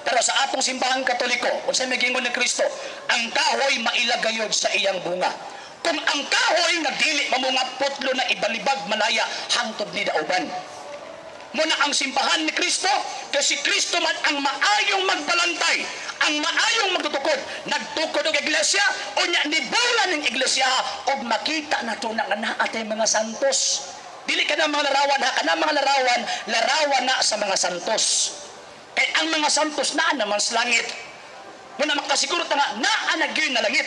Pero sa atong simbahang katoliko, kung sa gingon ni Kristo, ang kahoy mailagayod sa iyang bunga. Kung ang kahoy nga dili mamunga putlo na ibalibag malaya hangtod ni dauban. Muna ang simbahan ni Kristo, kasi Kristo man ang maayong magbalantay, ang maayong magtutukod. Nagtukod og iglesia, o nya nibulan ng iglesia, o makita na to na nga atay mga santos. Dili ka na mga larawan ha, kana mga larawan, larawan na sa mga santos. Kay ang mga santos na naman sa langit. Muna makasiguro ta nga, naa na gyud na langit.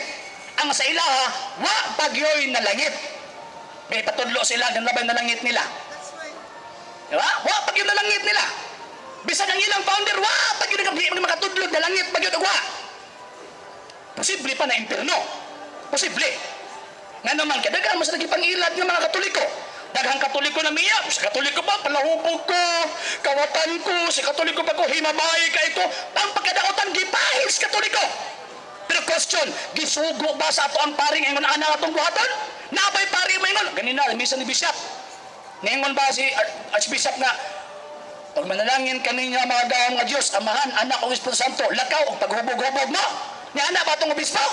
Ang sa ilaha, wa pagyoy na langit. May patudlo sila, ganabay na langit nila. Diba? Wa pag yun na langit nila. Bisag ang ilang founder, wa pag yun ang makatudlog na langit, pag yun wa. Posible pa na impierno. Posible. Nga naman, kadagaan mo sa nagipangilad ng mga katoliko. Daghang katoliko na miya. Sa katoliko pa, palahubog ko, kawatan ko, sa katoliko pa ko, himabay ka ito. Ang pagkadaotan, gipahis katoliko. Pero question, gisugo ba sa ato ang paring ingon ana atong buhatan? Nabay pari mo ingon. Ganina, misa ni Bishop. Ningon ba si Ar- Archbishop nga, pag manalangin kaninyo ang mga gawang nga Diyos, Amahan, Anak, o Espiritu Santo, lakaw, paghubog-hubog mo. Ni anak ba itong obispo?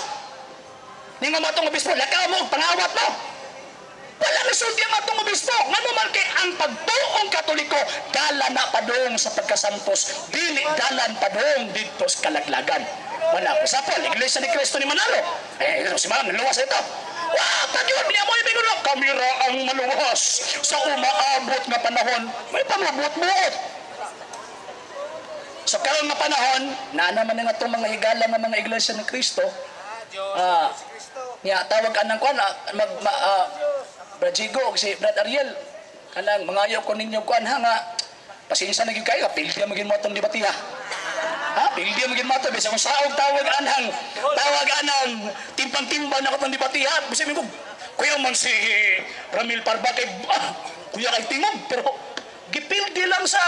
Ningon mo itong obispo, lakaw mo, pangawat mo. Wala resulti ang atong obispo. Nga naman kay ang pagtuong katoliko, dala na padong sa pagkasantos, dili dalan padong dito sa kalaglagan. Mana po sa Iglesia ni Cristo ni Manalo. Eh, si Ma'am, naluwas ito. Wow, pag-yun, binamoy bigulo. Kamira ang maluwas sa umaabot nga panahon. May pamabot-buot. So karon nga panahon, na naman nga itong mga higala ng mga iglesia ng Kristo, ah, niya tawag ka ng kuan, ah, mag, ma, ah, Brad Jigo, o si Brad Ariel, kanang mangayaw ko ninyo kuan ha nga, pasensya na gyud kayo, pildi magin mo itong debatiha. Ha? Magin mo ito, bisa kung saog tawag anang, tawag anang, timpang-timbang na ko itong debatiha, bisa mo kuya man si Ramil Parba kay, ah, kuya kay tingog, pero gipildi lang sa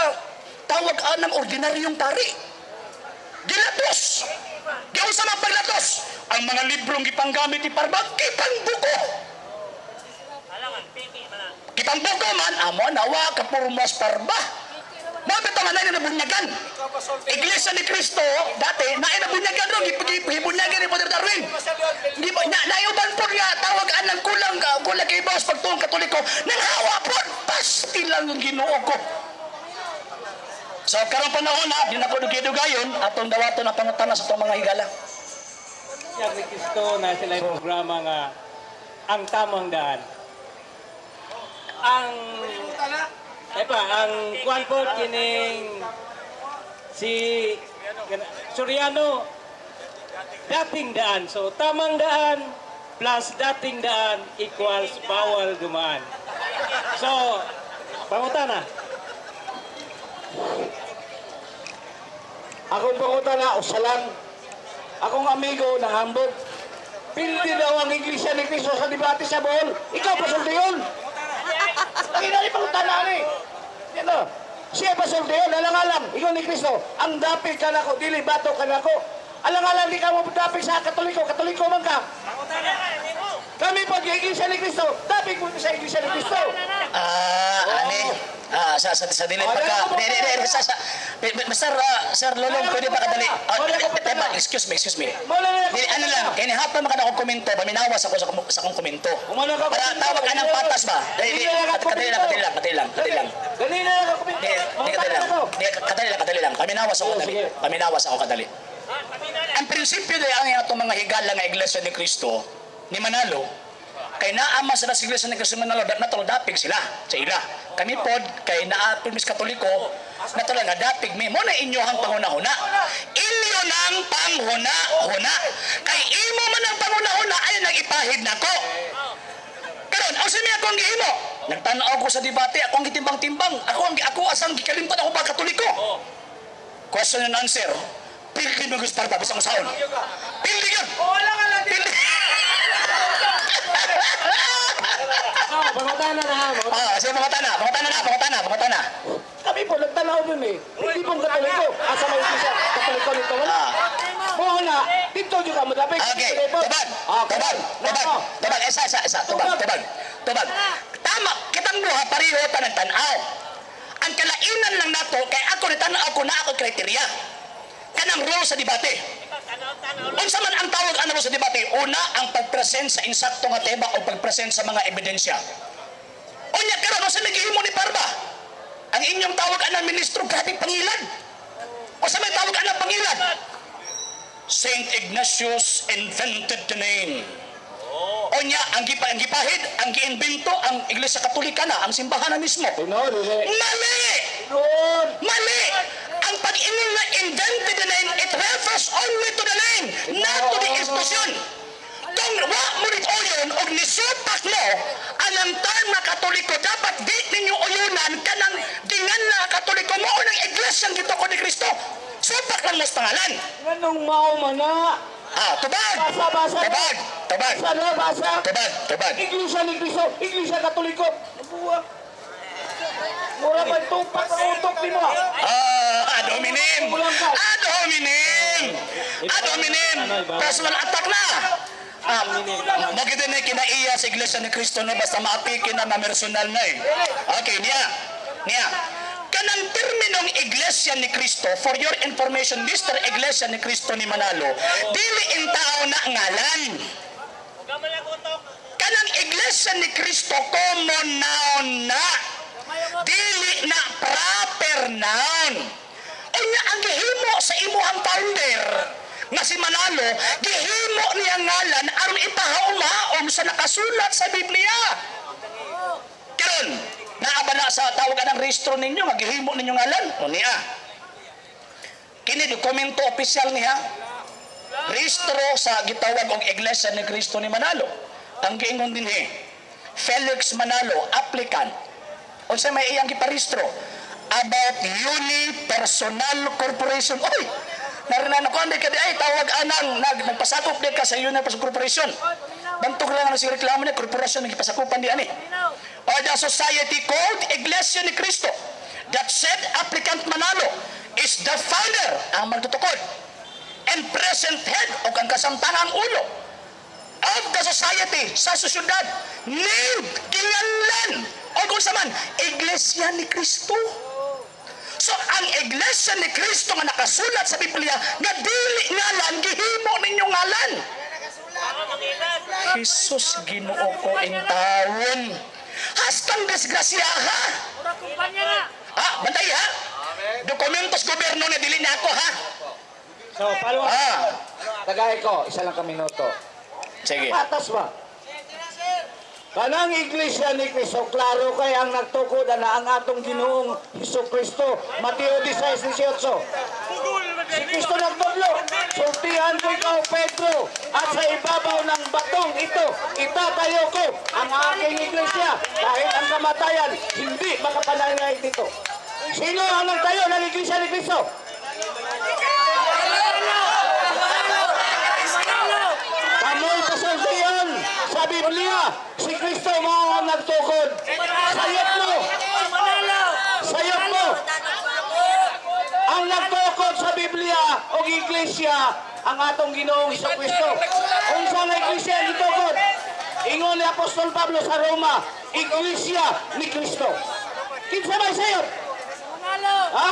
tawag anang ordinaryong pari. Gilatos! Gawin sa mga paglatos! Ang mga librong gipanggamit ni Parba, kipang buko! tampoco man amo nawa ka purmas Mo bitaw nga na nabunyagan. Iglesia ni Cristo dati na nabunyagan ro gipagibunyagan ni Brother Darwin. Na nayuban po nga tawag anang kulang ka kulang kay boss pagtuong katoliko nang hawa po pasti lang yung Ginoo ko. So karon panahon na di na ko dugayon atong dawaton ang pangutana sa itong mga higala. Siya ni Kristo na sila yung programa nga ang tamang daan. Ang ay pa, ang kuan po kining si Soriano dating daan. So tamang daan plus dating daan equals bawal dumaan. So, pangutana. Akong pangutan na, usalan. Akong amigo na hambog. Pildi daw ang iglesia ni Cristo sa debate sa Bohol. Ikaw pa sulti yun. Ang inali pangutan na ni. Yan o. Siya pa sulti yun. Alang-alang. Ikaw ni Cristo. Ang dapit ka na ko. Dili bato ka na ko. Alang-alang di ka mo dapit sa katoliko. Katoliko man ka. Kami pag iglesia ni Cristo. Dapit mo sa iglesia ni Cristo. Ah, ani. Ah, sa sa sa dili Oh, pagka di di di sa sa Sir ah, Sir Lolong pwede pa kadali. Ah, Wala ko tema, pa- excuse me, excuse me. Mawala na Di, ano lang, kaya hapon maka ako komento, paminawas ako sa sa akong komento. Para tawag ka ng dali lang. patas ba? Dali, Dali di, lang ako kat- kadali lang, kadali lang, kadali lang, kadali lang. Dali na lang ako. Di, di kadali lang. Kadali lang, kadali lang. Paminawas ako kadali. Paminawas ako kadali. Ang prinsipyo na ang atong mga higala nga iglesia ni Kristo ni Manalo kay naama sila sa iglesia ni Kristo Manalo dat natulog dapig sila sa ila. Kami pod kay naa mis katoliko natulog nga dapig mi mo na inyohang panghuna-huna. Inyo nang panghuna-huna. Kay imo man ang panghuna-huna ay nagipahid nako. Karon, ang simi ako ang gihimo. Nagtanaw ko sa debate, ako ang gitimbang-timbang. Ako ang ako asang gikalimtan ako ba katoliko. Question and answer. Pildi mo gusto para bisang saon. Pildi yun. Pildi. So, pangutana na ha. Ah, sige mga tana, mga tana na, mga tana, mga tana. Kami po, nagtanaw dun eh. Hindi pong katoliko. Asa may iglesia, katoliko nito. Ah. Mo na, dito yung kamo dapat. Okay, tubag, tubag, tubag, tubag, isa, isa, isa, tubag, tubag, tubag. Tama, kitang buha, pareho ta ng tanaw. Ang kalainan lang nato, kay ako ni tanaw ko na ako kriteria. Kanang role sa debate. Unsa man ang tawag ano sa debate? Una, ang pagpresent sa insakto nga tema o pagpresent sa mga ebidensya. Unya karon sa naghihimo ni Barba. Ang inyong tawag ana ministro grabe pangilan. O sa may tawag ana pangilan? Saint Ignatius invented the name. Unya, ang, gipa, ang gipahid, ang giimbento, ang Iglesia Katolika na, ang simbahan na mismo. Mali! Mali! Ang pag-ingon na invented the name, it refers only to the name, not to the institution. Kung wa mo rin oyon o nisupak mo, anang term na katoliko, dapat di ninyo oyunan kanang dingan na katoliko mo o ng iglesia ang gito ko ni Kristo. Supak lang mo sa pangalan. Ganong mao man na. Ah, tubag! Basa, basa. Tubag! Tubag! Basa na, basa. Tubag! Tubag! Iglesia ni Cristo, Iglesia Katoliko. Nabuwa. Mura pa tupak ang utok ni mo. Ah, ad hominem! Ad hominem! Ad hominem! Personal attack na! Ah, na kinaiya sa Iglesia ni Cristo no basta maapikin na mamersonal na eh. Okay, niya. Niya. Kanang terminong Iglesia ni Cristo, for your information, Mr. Iglesia ni Cristo ni Manalo, dili in tao na ngalan. Kanang Iglesia ni Cristo, common noun na. Dili na proper noun. Unya ang gihimo sa imuhang founder nga si Manalo, gihimo niya ngalan aron ipahaom-haom sa nakasulat sa Biblia. Karon, naaba na sa tawagan ng rehistro ninyo, nga gihimo ninyo ngalan. O niya. Kini dokumento opisyal niya. Rehistro sa gitawag og Iglesia ni Cristo ni Manalo. Ang giingon din eh, Felix Manalo, applicant. O sa may iyang giparehistro about Uni Personal Corporation. Oy, narinan ako hindi ka di ay tawag anang nag, nagpasakop di ka sa Uni Personal Corporation. Bantog lang ang si reklamo niya, korporasyon ng ipasakupan di ani. O the society called Iglesia ni Cristo that said applicant Manalo is the founder ang magtutukod and present head o ang kasamtangang ulo of the society sa susyudad named kinganlan o kung unsa man iglesia ni Kristo. So ang iglesia ni Kristo nga nakasulat sa Biblia nga dili ngalan gihimo ninyo ngalan. Jesus Ginoo ko in taon. Hastang desgrasyaha. Ah, bantay ha. Dokumentos gobyerno na dili na ako ha. So, up. Ah, Tagay ko, isa lang ka minuto. sige. Patas ba? Kanang iglesia ni Kristo, klaro kay ang nagtukod na ang atong ginoong Hesus Kristo. Mateo 16:18. Si Kristo nagtudlo. Sultihan ko ikaw, Pedro. At sa ibabaw ng batong ito, itatayo ko ang aking iglesia. Kahit ang kamatayan, hindi makapanangay dito. Sino ang nagtayo ng iglesia ni Kristo? Kamoy pasultihan sa Biblia. Si Kristo mo ang nagtukod. Sayot mo. Sayot mo. Ang nagtukod sa Biblia o iglesia ang atong ginoong Iso Kristo. Unsa nga iglesia ang gitukod? Ingon ni Apostol Pablo sa Roma, iglesia ni Kristo. Kinsa may sayot? Ha?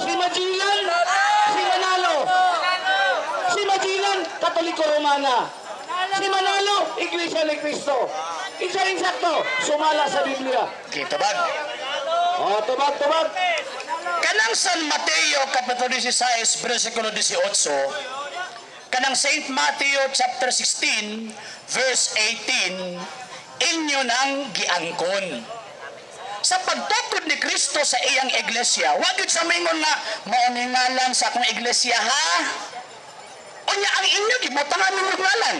Si Magellan? Si Manalo? Si Magellan, Katoliko Romana. Si Manalo, Iglesia ni Cristo. Isa rin sakto, sumala sa Biblia. Kita ba? O, tubag, tubag. Kanang San Mateo kapitulo 16 versikulo 18 kanang Saint Matthew chapter 16 verse 18 inyo nang giangkon sa pagtukod ni Kristo sa iyang iglesia wag gyud sa mingon nga mao ni ngalan sa akong iglesia ha unya ang inyo gibutangan ninyo ngalan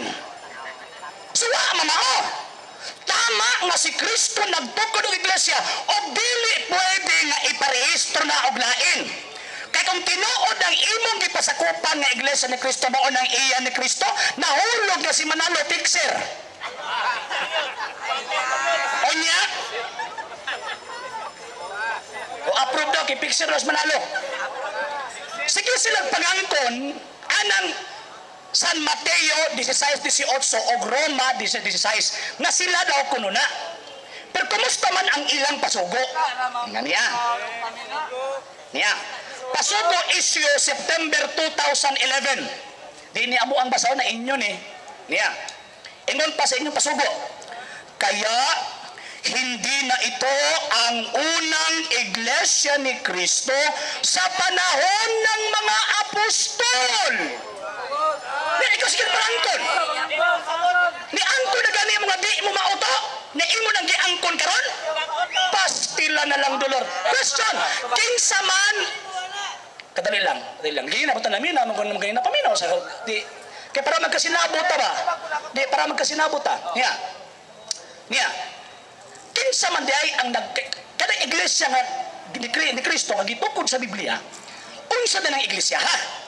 so wa mamao tama nga si Kristo nagtukod og iglesia o dili pwede nga iparehistro na og lain. Kay kung tinuod ang imong gipasakupan nga iglesia ni Kristo mao nang iya ni Kristo nahulog na si Manalo Fixer. Onya o approve daw kay Fixer Ros Manalo. Sige silang pangangkon anang San Mateo 16-18 o Roma 16-16 nga sila daw kuno na. Pero kumusta man ang ilang pasugo? Nga niya. Niya. Pasugo issue September 2011. Di amo ang basaw na inyo ni. Niya. Ingon pa sa inyong pasugo. Kaya hindi na ito ang unang iglesia ni Kristo sa panahon ng mga apostol. Ikaw sige parangkon. Ni angkon na gani mga di mo mauto. Ni imo nang giangkon karon. Pastila na lang dolor. Question. Kinsa man Kadali lang, kadali lang. Gina buta namin naman kung mga paminaw sa di kay para magkasinabot ba? Di para magkasinabot ta. Niya. Niya. Kinsa man di ay ang nag kada iglesia nga ni Kristo nga gitukod sa Biblia. Unsa na ng iglesia ha?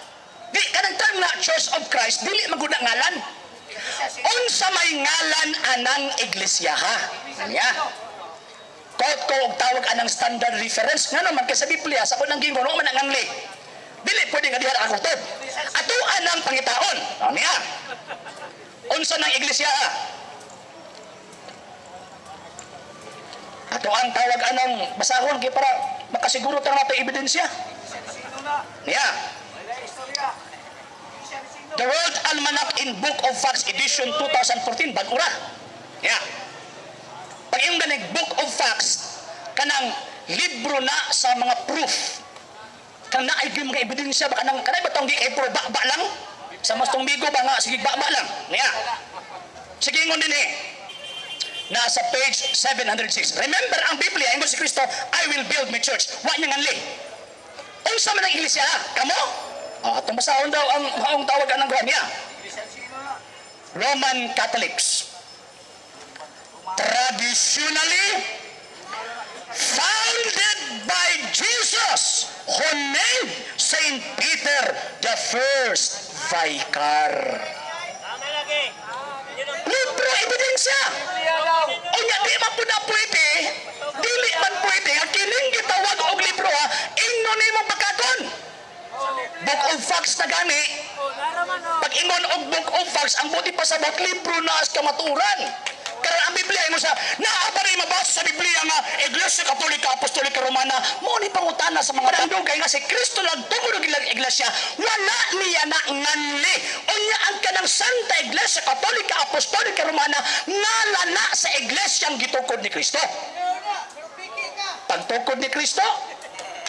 Di kanang term na Church of Christ dili maguna ngalan. Unsa may ngalan anang iglesia ha? Niya. Kot ko og tawag anang standard reference nga naman kay sa Biblia sa unang gingon man ang angli. Dili pwede nga diha ako to. Ato anang pangitaon. Niya. Unsa nang iglesia ha? Ato ang tawag anang basahon kay para makasiguro ta nato ebidensya. Niya. The World Almanac in Book of Facts edition 2014 bag-ura. Yeah. Pag yung ganig Book of Facts kanang libro na sa mga proof kanang naay gyud mga ebidensya ba kanang kanay ba tong gi epro ba, ba lang? Sa mas tong bigo ba nga sige ba, ba lang. Niya sige ngon din eh. Nasa page 706 remember ang Biblia ingon si Kristo I will build my church. Wa niya nganli. Unsa man ang iglesia? Kamo Ah, atong basahon daw ang ang tawagan ng niya. Roman Catholics. Traditionally founded by Jesus who named Saint Peter the first vicar. Libro ebidensya. O nya di man po na pwede, dili man pwede, ang kining gitawag og libro ha, ingno nimo pagkaton. Book of Facts na gani. Pag ingon og Book of Facts, ang buti pa sa libro na as kamaturan. Pero ang Biblia mo sa naa pa rin mabasa sa Biblia nga Iglesia Katolika Apostolika Romana mo ni pangutana sa mga kay nga si Kristo nagtungod og ilang iglesia wala niya na nganli unya ang kanang Santa Iglesia Katolika Apostolika Romana nalana sa iglesyang gitukod ni Kristo. Pagtukod ni Kristo,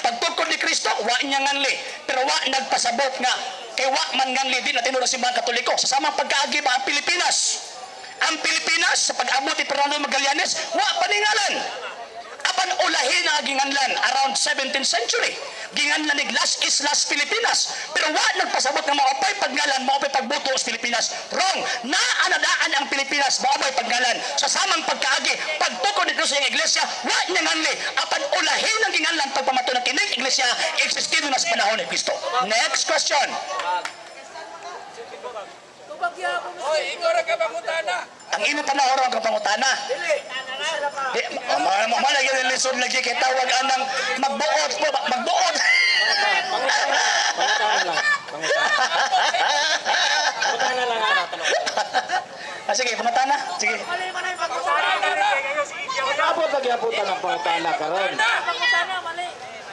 pagtukod ni Kristo, wa niya nganli. Pero wa nagpasabot nga, kay wa man nganli din na tinuro si mga Katoliko. Sa samang pagkaagi ba ang Pilipinas? Ang Pilipinas, sa pag-abot ni Fernando Magallanes, wa paningalan. Apan ulahin na ginganlan around 17th century. Ginganlan ni Las Islas Pilipinas. Pero wa nagpasabot nga maupay paggalan, maupay pagbuto sa Pilipinas. Wrong! Naanadaan ang Pilipinas, maupay paggalan. Sa samang pagkaagi, pagtukod nito sa iglesia, wa niya nganli. Apan ulahin ang ginganlan pagpamato ng kining iglesia, existido na sa panahon ni Kristo. Next question. Ang ino panahon ang kapangutana. Di, mga mga lagi ng lisod lagi kay tawag anang magbuot po, magbuot. Pangutana lang. Pangutana lang ana tanong. ah, sige, pangutana. Sige. Abot lagi abutan ng pangutana karon.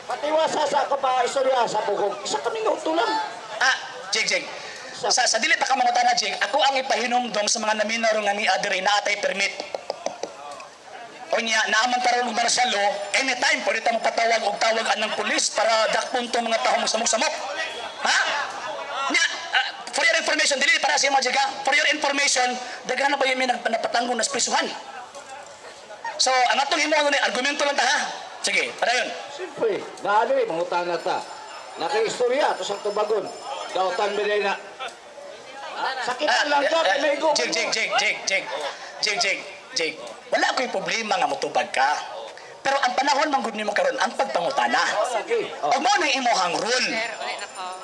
Patiwasa sa ko pa istorya sa bugog. Isa ka minuto lang. Ah, Jig, Jig. Sa, sa dili pa ka mangutana, Jig, ako ang ipahinumdom sa mga naminaro nga ni Adri na atay permit. O niya, naaman taron ng Marcelo, anytime, pwede tayo patawag o tawag ng pulis para dakpon to mga tao samok-samok. Ha? Nya, ah, for your information, dili para sa mga Jig, ha? For your information, daghan na ba yung may napatanggong na prisuhan? So, ang atong imo ni argumento lang ta ha. Sige, para yun. Siyempre, naano eh, mangutana ta. Nakaistorya, tapos ang tubagon. Dautan bilay na. Sakitan lang ka, ah, pinaigo. Jig, jig, jig, jig, jig. Jig, jig, jig. Wala ko'y problema nga mutubag ka. Pero ang panahon man gud nimo karon ang pagpangutana. Sige. O mo na imuhang rule.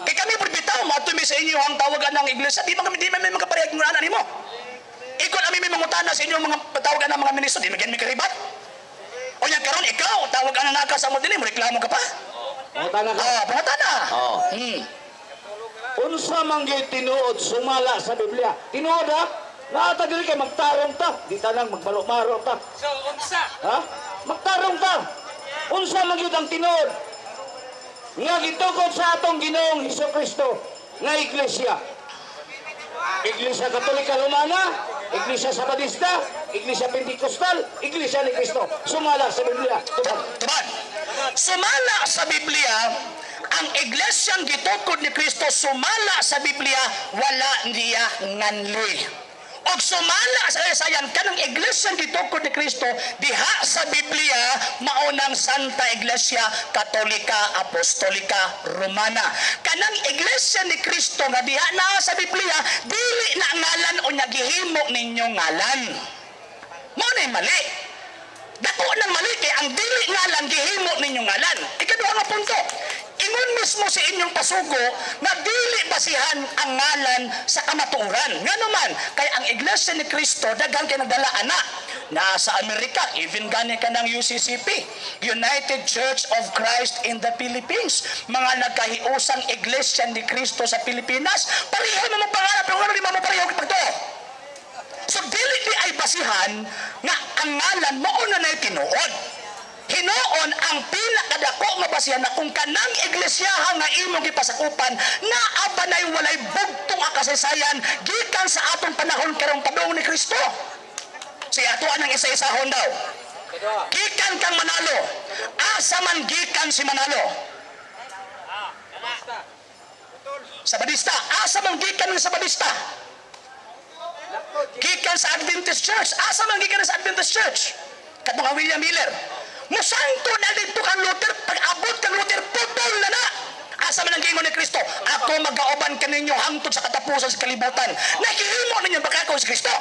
Kay kami pud bitaw matumi sa inyo ang tawagan ng iglesia, di man kami di man may makaparehag ng nimo. Ikot ami may mangutana sa inyo mga tawagan ng mga ministro, di magyan mi karibat. O nya karon ikaw tawagan na naka sa mo dinhi mo reklamo ka pa? Mangutana ka. Ah, pangutana. Oo. Hmm. Unsa man gyud tinuod sumala sa Biblia. Tinuod ha? Naata dili kay magtarong ta. Di ta lang magbalo-maro ta. So, unsa? Ha? Magtarong ta. Unsa man gyud ang tinuod? Nga gitukod sa atong Ginoong Hesus Kristo nga iglesia. Iglesia Katolika Romana, Iglesia Sabadista, Iglesia Pentecostal, Iglesia ni Kristo. Sumala sa Biblia. Tuman. Sumala sa Biblia, ang iglesyang gitukod ni Kristo sumala sa Biblia, wala niya nganli. Og sumala sa sayan kanang iglesyang gitukod ni Kristo diha sa Biblia maunang Santa Iglesia Katolika Apostolika Romana. Kanang iglesia ni Kristo nga diha na sa Biblia dili na ngalan o nya gihimo ninyo ngalan. Mo na mali. Dako ng mali kay ang dili ngalan gihimo ninyong ngalan. Ikaduha nga punto. Ingon mismo sa inyong pasugo na dili basihan ang ngalan sa kamatuoran. Nga naman, kay ang Iglesia ni Kristo daghang kay nagdala ana. Nasa Amerika, even gani ka ng UCCP, United Church of Christ in the Philippines. Mga nagkahiusang Iglesia ni Kristo sa Pilipinas, pareho mo mo pangarap, pero ano di mo mo pareho pagto? So dili di ay basihan nga ang ngalan mao na nay tinuod. Hinoon ang pinakadako nga basihan na kung kanang iglesyahan nga imong gipasakupan na abanay walay bugtong nga kasaysayan gikan sa atong panahon karong padung ni Kristo. Si ato anang isa-isahon daw. Gikan kang manalo. Asa man gikan si manalo. Sabadista. Asa man gikan ng sabadista. Gikan sa Adventist Church. Asa man gikan sa Adventist Church? Katong William Miller. Musanto na dito kang Luther. Pag abot kang Luther, putol na na. Asa man ang gingon ni Kristo? Ako mag-aoban kaninyo hangtod sa katapusan sa kalibutan. Nakihimo ninyo baka ako si Kristo.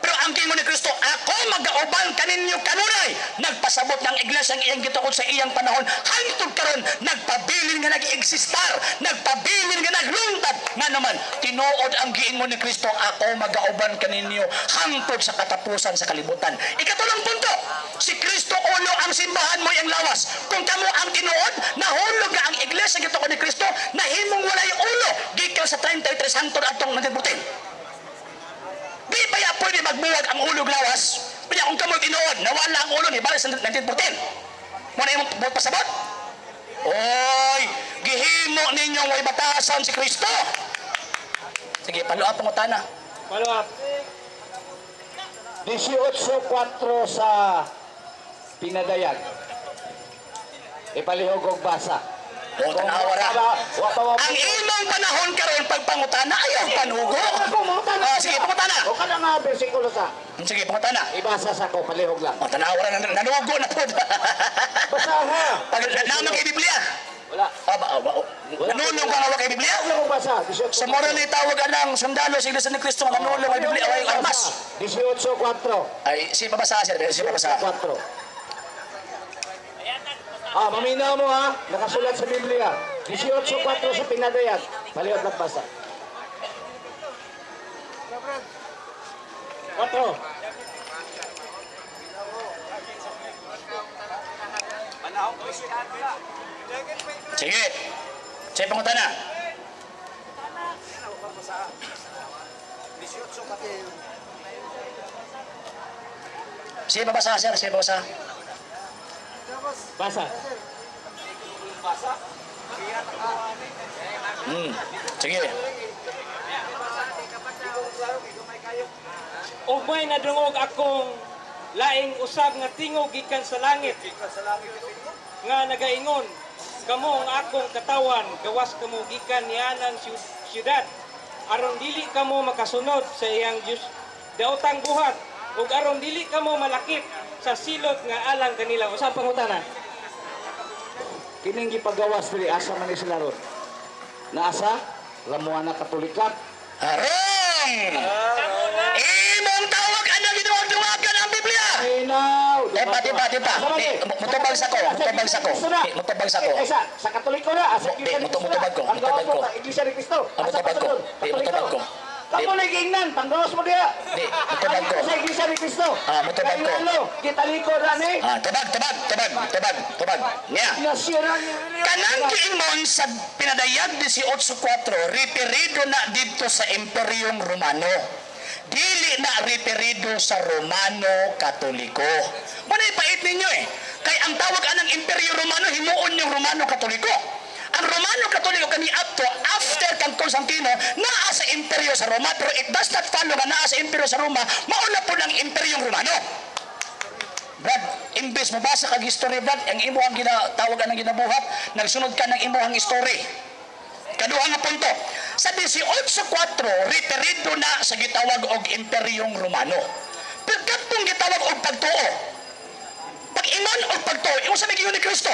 Pero ang gingon ni Kristo, ako mag-aoban kaninyo kanunay. Nagpasabot ng iglesia ang iyang gitukod sa iyang panahon. Hangtod karon nagpabilin nga nag-existar. Nagpabilin nga naglungtad. Nga naman, tinuod ang giingon ni Kristo, ako mag-aoban kaninyo hangtod sa katapusan sa kalibutan. Ikatulong punto, si Kristo ulo ang simbahan mo yung lawas. Kung kamo ang tinuod, nahulog ang iglesia gito ko ni Kristo, nahimong walay ulo, gikan sa 33 hangtod atong nagbutin. Di pa ya pwede magbuwag ang ulo lawas. Kaya kung kamoy tinuod, nawala ang ulo ni Balis 1914. Muna yung buot pasabot. Oy, gihimo ninyong way batasan si Kristo. Sige, paluap ang utana. Follow up. 18.4 sa Pinadayag. Ipalihog og basa. O, tanawa ra. Ang imong panahon karon pagpangutana ayaw panugo. Ah, sige, pangutana. O kana nga bersikulo sa Sige, pangutana. ibasa sa ko palihog lang. O, tanawa ra nan- nanugo na po. Basa ha. Pag naman kay Biblia. Wala. Aba, aba, o. Nanulong ka nga kay Biblia. Wala ko basa. 18.4. Sa moral ni tawag anang sundalo sa Iglesia ni Kristo nga nanulong kay Biblia ay armas. 18.4. Ay, si babasa sir, si babasa. 4. Ah, maminaw mo ha. Nakasulat sa Biblia. 18.4 sa Pinadayag. Palihog lang basa. 4. Sige. Sige, pangutana. Sige, babasa sir, sige, babasa. Basa. Hmm. Sige. ug may nadungog akong laing usab nga tingog gikan sa langit nga nagaingon kamo ang akong katawan gawas kamo gikan nianang syudad aron dili kamo makasunod sa iyang Dios daotang buhat ug aron dili kamo malakip sa silot nga alang kanila usa pangutana Kining gipagawas diri asa man ni sila ron. Naasa? Ramuana Katolika. Harong! Imong tawag ana ginuwag-duwagan ang Biblia. Minaw. Tipa, tipa, tipa. Di, mutubag sa ko, mutubag sa ko. Di, mutubag sa ko. Eh, sa, Katoliko na, sa Di, Iglesia ni Cristo mutubag ko, na. Ang mutubag gawa ko. po, sa Iglesia ni Cristo. Ah, Asa mutubag ko. mutubag ko. Kamu na giingnan, panggawas mo diya. Di, mutubag ko. Sa Iglesia ni Cristo. Ah, mutubag ko. Kaya ano, kitaliko na ni. Ah, tubag, tubag, tubag, tubag, tubag. Nya. Kanang giingon sa pinadayag 18.4, referido na dito sa Imperyong Romano. Dili na referido sa Romano Katoliko. Manay pait ninyo eh. Kay ang tawag anang Imperyo Romano, himuon yung Romano Katoliko. Ang Romano Katoliko kani up to after kang Constantino naa sa imperyo sa Roma pero it does not follow nga naa sa imperyo sa Roma mauna po ng imperyong Romano. Brad, imbes mo basa kag history, Brad, ang imo ang ginatawag ang ginabuhat, nagsunod ka ng imo ang history. Kaduha nga punto. Sa 18.4, referido na sa gitawag og Imperyong Romano. Pero katong gitawag og pagtuo. Pag-ingon og pagtuo, imo sa ni Kristo.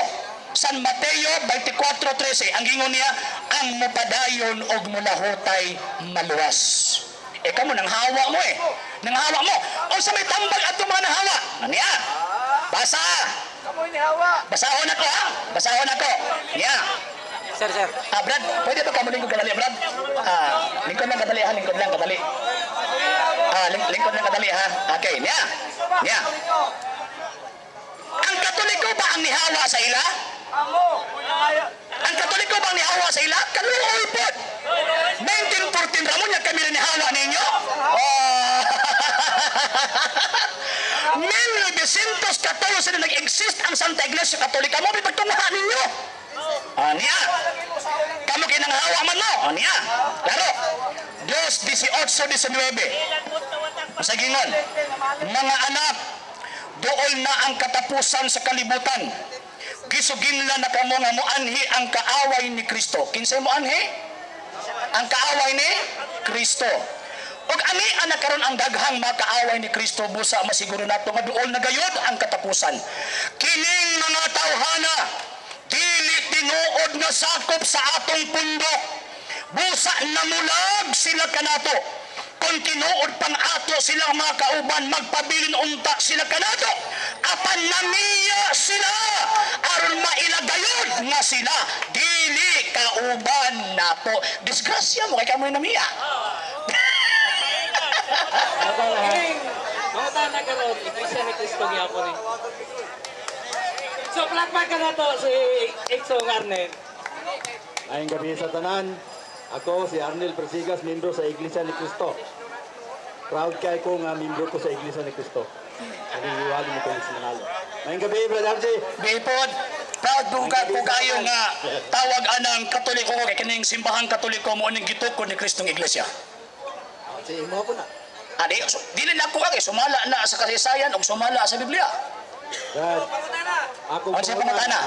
San Mateo 24.13, ang gingon niya, ang mupadayon og mulahotay maluwas. Eh kamo nang hawa mo eh. Nang hawa mo. O sa may tambag ato mga nahawa. Niya. Basa. Kamu ini hawa. Basahon ako ha. Basahon ako. Niya. sir sir Ah, Brad, pwede ba ka lingkod kadali, Brad? Ah, lingkod lang kadali ha, lingkod lang kadali. Ah, ling lingkod lang kadali ha. Okay, niya. Niya. Ang Katoliko ba ang nihawa sa ila? Ang Katoliko ba ang nihawa sa ila? Kaluoy po. 1914 ramon niya kami rin nihawa ninyo. Oh. 1914 na nag-exist ang Santa Iglesia Katolika mo, pagtungahan ninyo. Ah, niya. Kamu kinang hawa man mo. Ah, niya. Laro. Diyos 18-19. Sa gingon, mga anak, dool na ang katapusan sa kalibutan. Gisuginla na kamo nga muanhi ang kaaway ni Kristo. Kinsay muanhi? Ang kaaway ni Kristo. Ug ani ana karon ang daghang makaaway ni Kristo busa masiguro nato nga duol na gayud ang katapusan. Kining mga tawhana dili tinuod nga sakop sa atong pundok. Busa namulag sila kanato. Kung tinuod pang ato silang mga kauban, magpabilin unta sila kanato. Apan namiya sila. aron mailagayod nga sila. Dili kauban nato. Disgrasya mo kay kamoy namiya. Kining mangutana karon iglesia ni Cristo gyapon ni So plakpak ka na to si Exo Garnet. Ayong gabi sa tanan. Ako si Arnel Persigas, membro sa Iglesia ni Cristo. Proud kay ko nga membro ko sa Iglesia ni Cristo. Naniniwala mo ko sa Manalo. Mayang gabi, Brother RJ. Bipod, proud po ka po kayo nga tawag anang katoliko ko kining simbahang katoliko mo ning gitukod ni Kristong Iglesia. Sa imo po na. Adi, so, dili na ko kay sumala na sa kasaysayan o sumala sa Biblia. Brad, ako siya pangutana?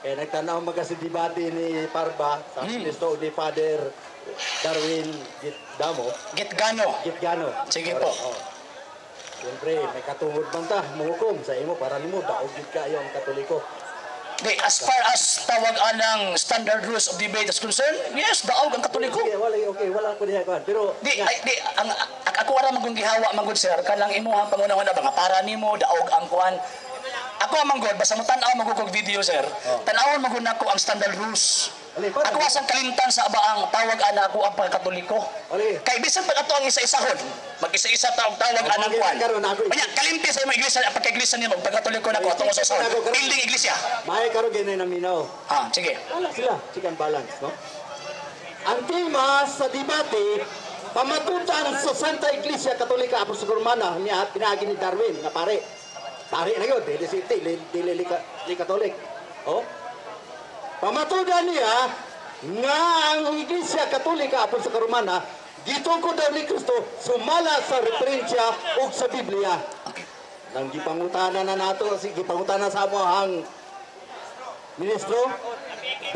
Eh, nagtanaw mga si debate ni Parba sa Cristo ni Father Darwin Gitdamo, Gitgano. Gitgano. Sige po. Oh. Siyempre, may katuhod bang ta, muhukom sa imo para nimo daog gid kayo ang katoliko. Di, as far as tawag anang standard rules of debate is concerned, yes, daog ang katoliko. Okay, wala okay, wala ko diha kuan. Pero Di, nga, ay, di, ang, ang ako ara magong gihawa magud sir, kanang imo ang pangunahon na mga para nimo daog ang kuan. Ako ang manggod, basta mo tanaw magugog video sir. Tanawon magud nako ang standard rules. Ako asang kalimtan sa abaang tawag ana ako ang pagkatoliko. Kay bisan pag ato ang isa-isahon, mag-isa-isa tawag tawag Ako, anang kuan. karon ako- Kanya kalimti sa imong iglesia pagka-iglesia nimo pagkatoliko nako atong sa karon- Building iglesia. may karo ginay na minaw. Ah, sige. Wala sila, check and balance, no? Ang tema sa debate, pamatutan sa Santa Iglesia Katolika Apostol Romana niya pinagi ni Darwin na pare. Pare na yun, dili city, dili dili li, li Katolik. Oh? Pamatudan niya nga ang Iglesia Katolika Apostol Romana dito ko daw ni Kristo sumala sa referensya o sa Biblia. Nang gipangutana na nato, sige, gipangutana sa mo ang Ministro,